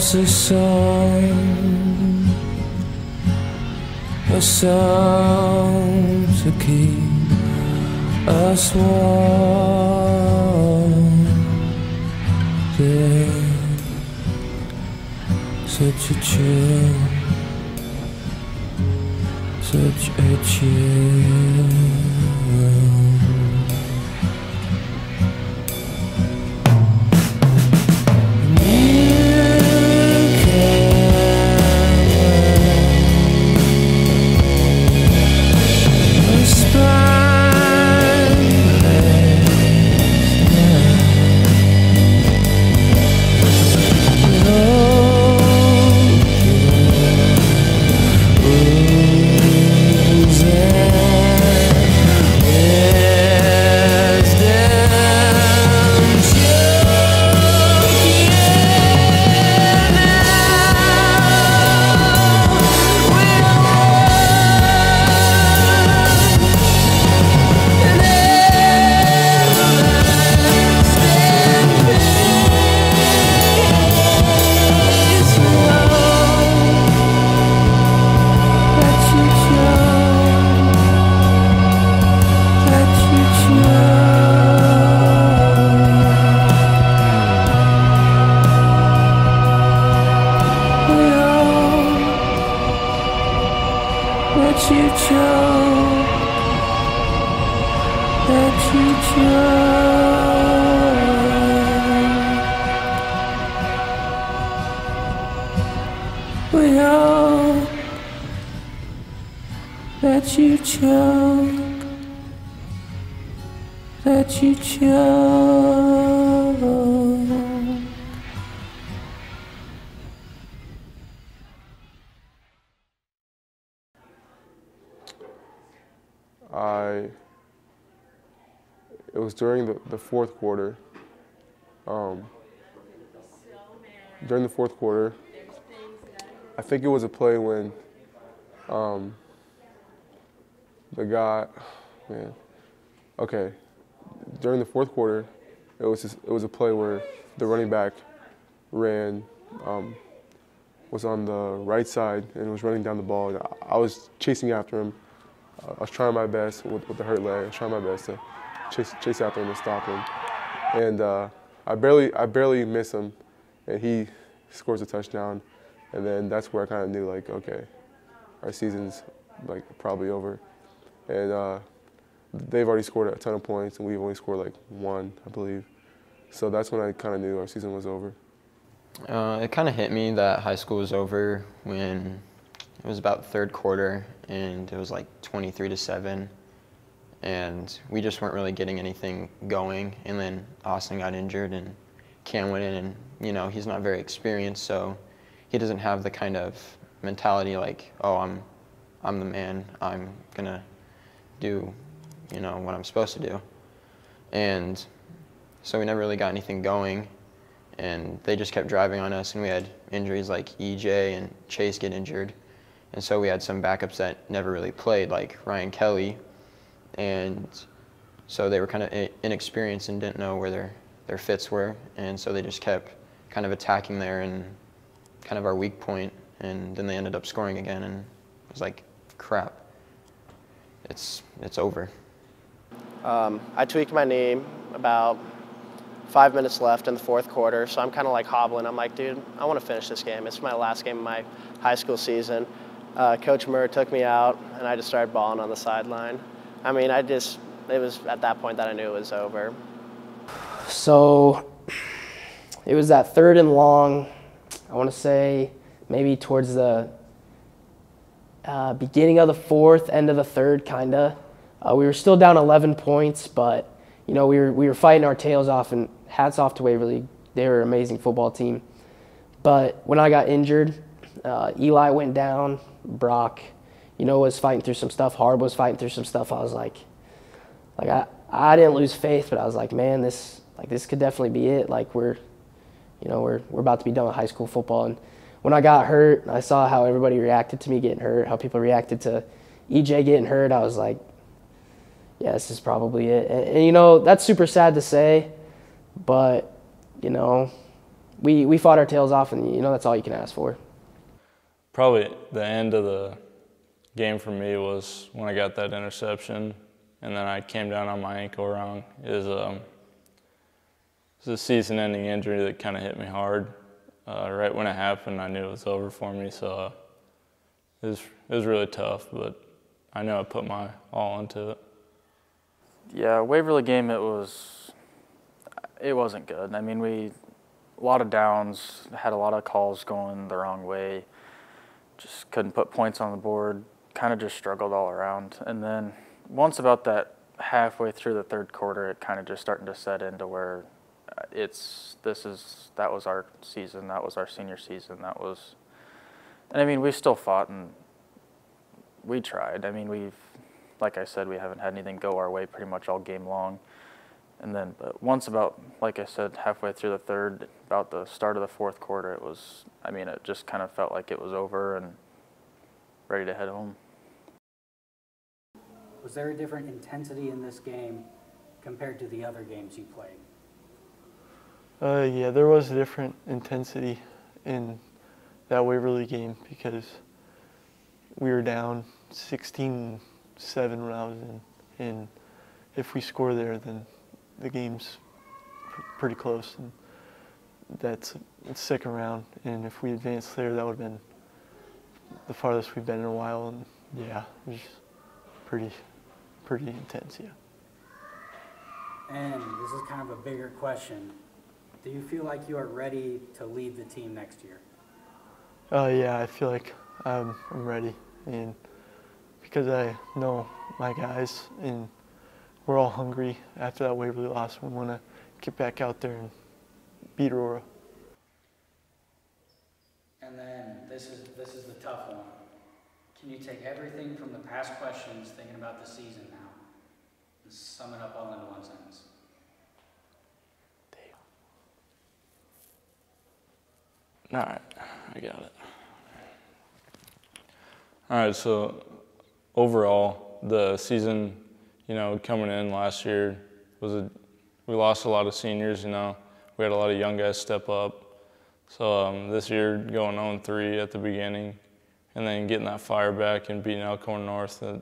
Us a song a song to keep us warm. Yeah, such a chill, such a chill. Fourth quarter. Um, during the fourth quarter, I think it was a play when um, the guy, man, okay, during the fourth quarter, it was just, it was a play where the running back ran, um, was on the right side and was running down the ball. And I, I was chasing after him. I was trying my best with, with the hurt leg. I was trying my best to chase, chase after him and stop him. And uh, I barely I barely miss him, and he scores a touchdown. And then that's where I kind of knew like, okay, our season's like probably over. And uh, they've already scored a ton of points, and we've only scored like one, I believe. So that's when I kind of knew our season was over. Uh, it kind of hit me that high school was over when it was about third quarter and it was like 23 to 7 and we just weren't really getting anything going. And then austin got injured and cam went in and you know he's not very experienced so he doesn't have the kind of mentality like oh i'm i'm the man. I'm gonna do you know what i'm supposed to do. And so we never really got anything going and they just kept driving on us and we had injuries like ej and chase get injured. And so we had some backups that never really played, like Ryan Kelly. And so they were kind of inexperienced and didn't know where their, their fits were. And so they just kept kind of attacking there and kind of our weak point. And then they ended up scoring again. And it was like, crap, it's, it's over. Um, I tweaked my knee about five minutes left in the fourth quarter, so I'm kind of like hobbling. I'm like, dude, I want to finish this game. It's my last game of my high school season uh, Coach Murr took me out, and I just started balling on the sideline. I mean, I just, it was at that point that I knew it was over. So it was that third and long, I want to say maybe towards the uh, beginning of the fourth, end of the third, kind of. Uh, we were still down 11 points, but you know we were we were fighting our tails off, and hats off to Waverly. They were an amazing football team. But when I got injured, uh, Eli went down. Brock, you know, was fighting through some stuff. Harb was fighting through some stuff. I was like, like I, I didn't lose faith, but I was like, man, this like this could definitely be it. Like we're, you know, we're we're about to be done with high school football. And when I got hurt, I saw how everybody reacted to me getting hurt, how people reacted to EJ getting hurt. I was like, yeah, this is probably it. And, and you know, that's super sad to say, but you know, we we fought our tails off, and you know that's all you can ask for probably the end of the game for me was when I got that interception, and then I came down on my ankle wrong. Is um, it was a season-ending injury that kind of hit me hard. Uh, right when it happened, I knew it was over for me. So uh, it was it was really tough, but I know I put my all into it. Yeah, Waverly game. It was. It wasn't good. I mean, we a lot of downs, had a lot of calls going the wrong way. Just couldn't put points on the board. Kind of just struggled all around. And then once about that halfway through the third quarter, it kind of just starting to set into where uh, it's this is that was our season. That was our senior season. That was, and I mean we still fought and we tried. I mean we've, like I said, we haven't had anything go our way pretty much all game long. And then, but once about, like I said, halfway through the third, about the start of the fourth quarter, it was, I mean, it just kind of felt like it was over and ready to head home. Was there a different intensity in this game compared to the other games you played? Uh, yeah, there was a different intensity in that Waverly game because we were down 16-7 when I was in, and if we score there, then the game's pr- pretty close, and that's it's second round. And if we advance there, that would have been the farthest we've been in a while. And yeah, it was pretty, pretty intense. Yeah. And this is kind of a bigger question. Do you feel like you are ready to lead the team next year? Uh, yeah, I feel like I'm, I'm ready, and because I know my guys, and we're all hungry after that Waverly loss. We want to get back out there and beat Aurora. And then this is this is the tough one. Can you take everything from the past questions, thinking about the season now, and sum it up all into one sentence? All right, I got it. All right, so overall, the season, you know, coming in last year was a, we lost a lot of seniors, you know, we had a lot of young guys step up. So um, this year, going 0-3 at the beginning, and then getting that fire back and beating Elkhorn North, that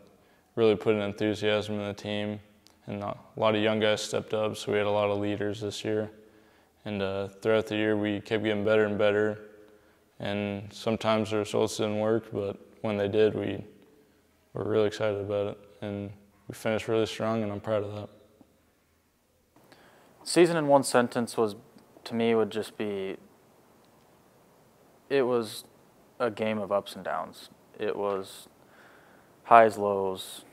really put an enthusiasm in the team. And a lot of young guys stepped up, so we had a lot of leaders this year. And uh, throughout the year, we kept getting better and better. And sometimes the results didn't work, but when they did, we were really excited about it. And we finished really strong, and I'm proud of that. Season in one sentence was, to me, would just be. It was a game of ups and downs. It was highs, lows.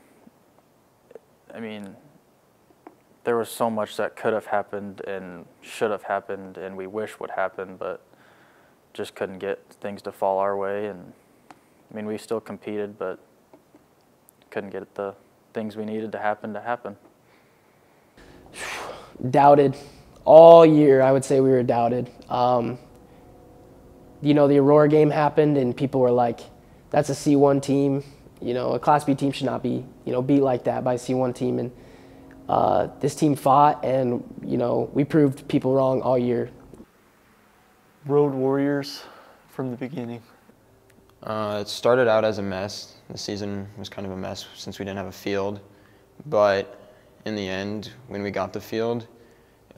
I mean, there was so much that could have happened and should have happened, and we wish would happen, but just couldn't get things to fall our way. And I mean, we still competed, but couldn't get the things we needed to happen to happen. doubted all year. I would say we were doubted. Um, you know, the Aurora game happened, and people were like, "That's a C1 team. You know, a Class B team should not be, you know, beat like that by a C1 team." And uh, this team fought, and you know, we proved people wrong all year. Road Warriors from the beginning. Uh, it started out as a mess. The season was kind of a mess since we didn't have a field. But in the end, when we got the field,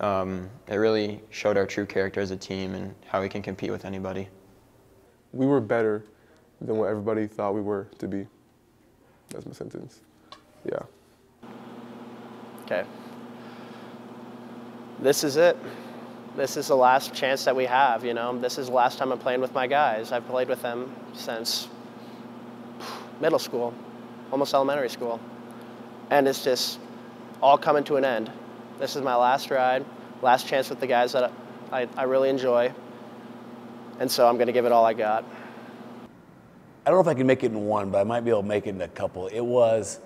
um, it really showed our true character as a team and how we can compete with anybody. We were better than what everybody thought we were to be. That's my sentence. Yeah. Okay. This is it. This is the last chance that we have, you know. This is the last time I'm playing with my guys. I've played with them since middle school, almost elementary school. And it's just all coming to an end. This is my last ride, last chance with the guys that I, I really enjoy. And so I'm going to give it all I got. I don't know if I can make it in one, but I might be able to make it in a couple. It was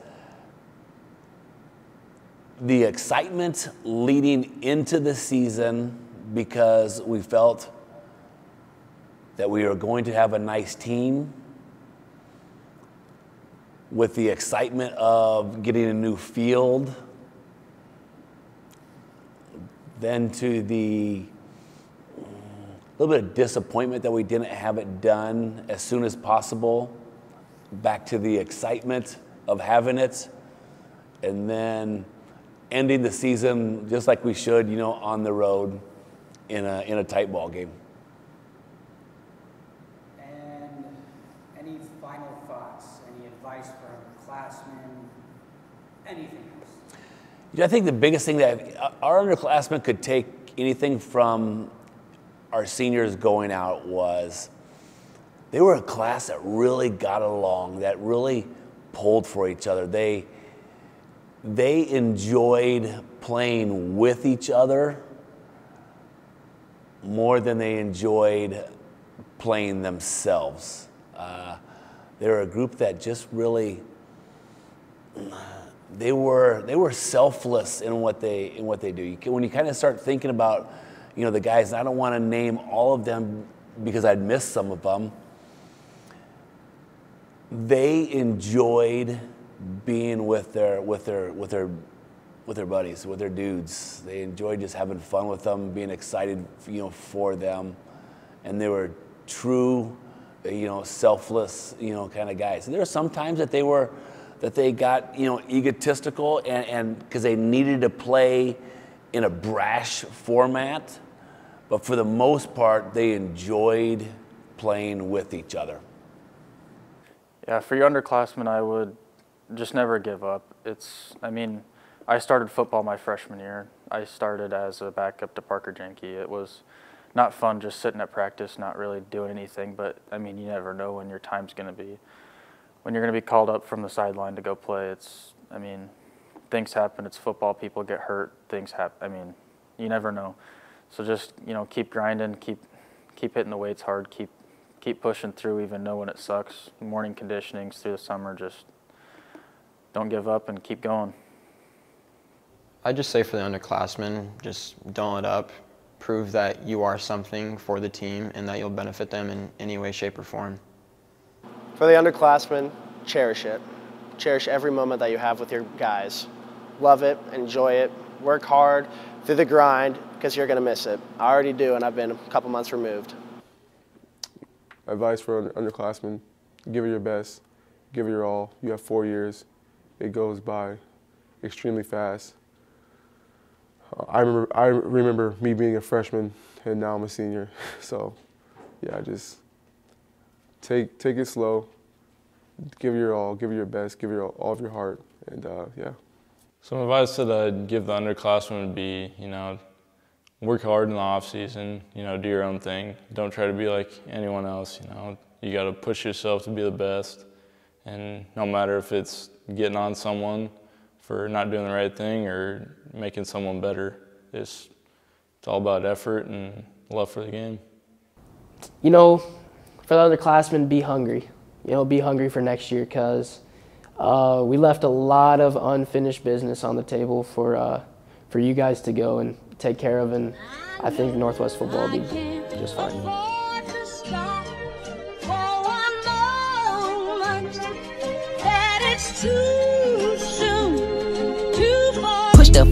the excitement leading into the season because we felt that we were going to have a nice team with the excitement of getting a new field then to the uh, little bit of disappointment that we didn't have it done as soon as possible back to the excitement of having it, and then ending the season just like we should, you know, on the road in a in a tight ball game. And any final thoughts, any advice for classmen, anything else? You know, I think the biggest thing that our underclassmen could take anything from our seniors going out was they were a class that really got along, that really pulled for each other. They they enjoyed playing with each other more than they enjoyed playing themselves. Uh, they were a group that just really they were they were selfless in what they in what they do. You can, when you kind of start thinking about you know the guys, I don't want to name all of them because I'd miss some of them. They enjoyed being with their with their with their with their buddies, with their dudes. They enjoyed just having fun with them, being excited, you know, for them, and they were true, you know, selfless, you know, kind of guys. And there were some times that they were that they got you know egotistical and because they needed to play in a brash format, but for the most part, they enjoyed playing with each other. Yeah, for your underclassmen, I would just never give up. It's, I mean, I started football my freshman year. I started as a backup to Parker Jenke. It was not fun just sitting at practice, not really doing anything, but I mean, you never know when your time's going to be. When you're going to be called up from the sideline to go play, it's, I mean, things happen. It's football. People get hurt. Things happen. I mean, you never know. So just, you know, keep grinding, keep, keep hitting the weights hard, keep, keep pushing through even though when it sucks. Morning conditionings through the summer, just don't give up and keep going. I just say for the underclassmen, just don't let up. Prove that you are something for the team and that you'll benefit them in any way, shape, or form. For the underclassmen, cherish it. Cherish every moment that you have with your guys. Love it, enjoy it, work hard through the grind because you're going to miss it. I already do, and I've been a couple months removed. Advice for underclassmen give it your best, give it your all. You have four years, it goes by extremely fast. I remember, I remember me being a freshman, and now I'm a senior. So, yeah, I just take take it slow, give your all, give your best, give it your, all of your heart, and uh, yeah. Some advice that I'd give the underclassmen would be, you know, work hard in the off season. You know, do your own thing. Don't try to be like anyone else. You know, you got to push yourself to be the best, and no matter if it's getting on someone for not doing the right thing or making someone better, it's it's all about effort and love for the game. You know, for the underclassmen, be hungry. You know, be hungry for next year because uh, we left a lot of unfinished business on the table for uh, for you guys to go and take care of, and I think Northwest football will be just fine.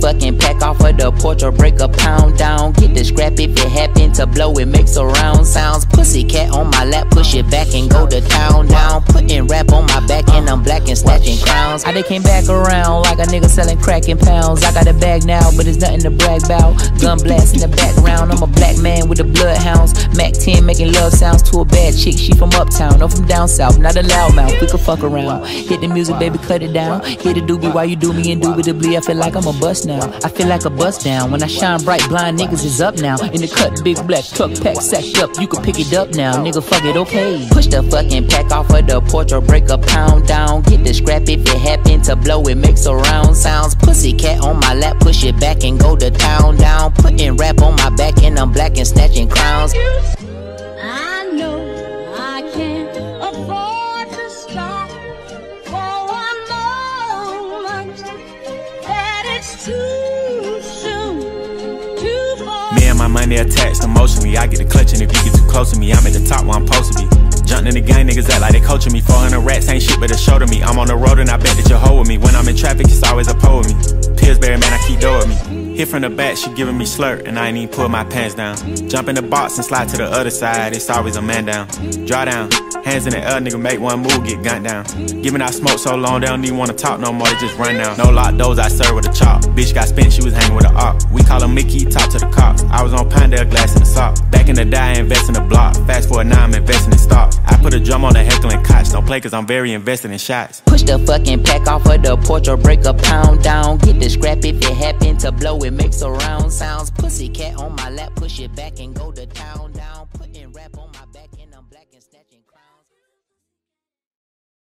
Fucking pack off of the porch or break a pound down. Get the scrap if it happen to blow, it makes a round sounds. Pussy cat on my lap, push it back and go to town down. Putting rap on my back and I'm black and snatching crowns. I they came back around like a nigga selling crack in pounds. I got a bag now, but it's nothing to brag about. Gun blast in the background, I'm a black man with the bloodhounds. Mac 10 making love sounds to a bad chick, she from uptown, I'm from down south, not a loudmouth, we could fuck around. Hit the music, baby, cut it down. Hit the doobie while you do me indubitably. I feel like I'm a bust now. I feel like a bust down. When I shine bright, blind niggas is up now. In the cut, big black truck pack sacked up. You can pick it up now, nigga. Fuck it, okay. Push the fucking pack off of the porch or break a pound down. Get the scrap if it happen to blow, it makes a round sounds. Pussy cat on my lap, push it back and go to town down. Putting rap on my back and I'm black and snatching crowns. Money attached emotionally. I get the and if you get too close to me. I'm at the top where I'm supposed to be. Jumped in the gang, niggas act like they coaching me. 400 rats ain't shit, but a show to me. I'm on the road and I bet that you're hoe with me. When I'm in traffic, it's always a pole with me. Pillsbury, man, I keep with me. Hit from the back, she giving me slurp, and I ain't even pull my pants down. Jump in the box and slide to the other side, it's always a man down. Draw down, Hands in the air, nigga, make one move, get gunned down. Giving out smoke so long, they don't even wanna talk no more, they just run down. No lock doors, I serve with a chop. Bitch got spent, she was hanging with a op. We call her Mickey, talk to the cops. I was on Pinedale, glass in the sock. Back in the day, invest in the block. Fast forward now, I'm investing in stock. I put a drum on the heckling cots. Don't play cause I'm very invested in shots. Push the fucking pack off of the porch or break a pound down. Get the scrap if it happen to blow, it makes a round sounds. Pussy cat on my lap, push it back and go to town down.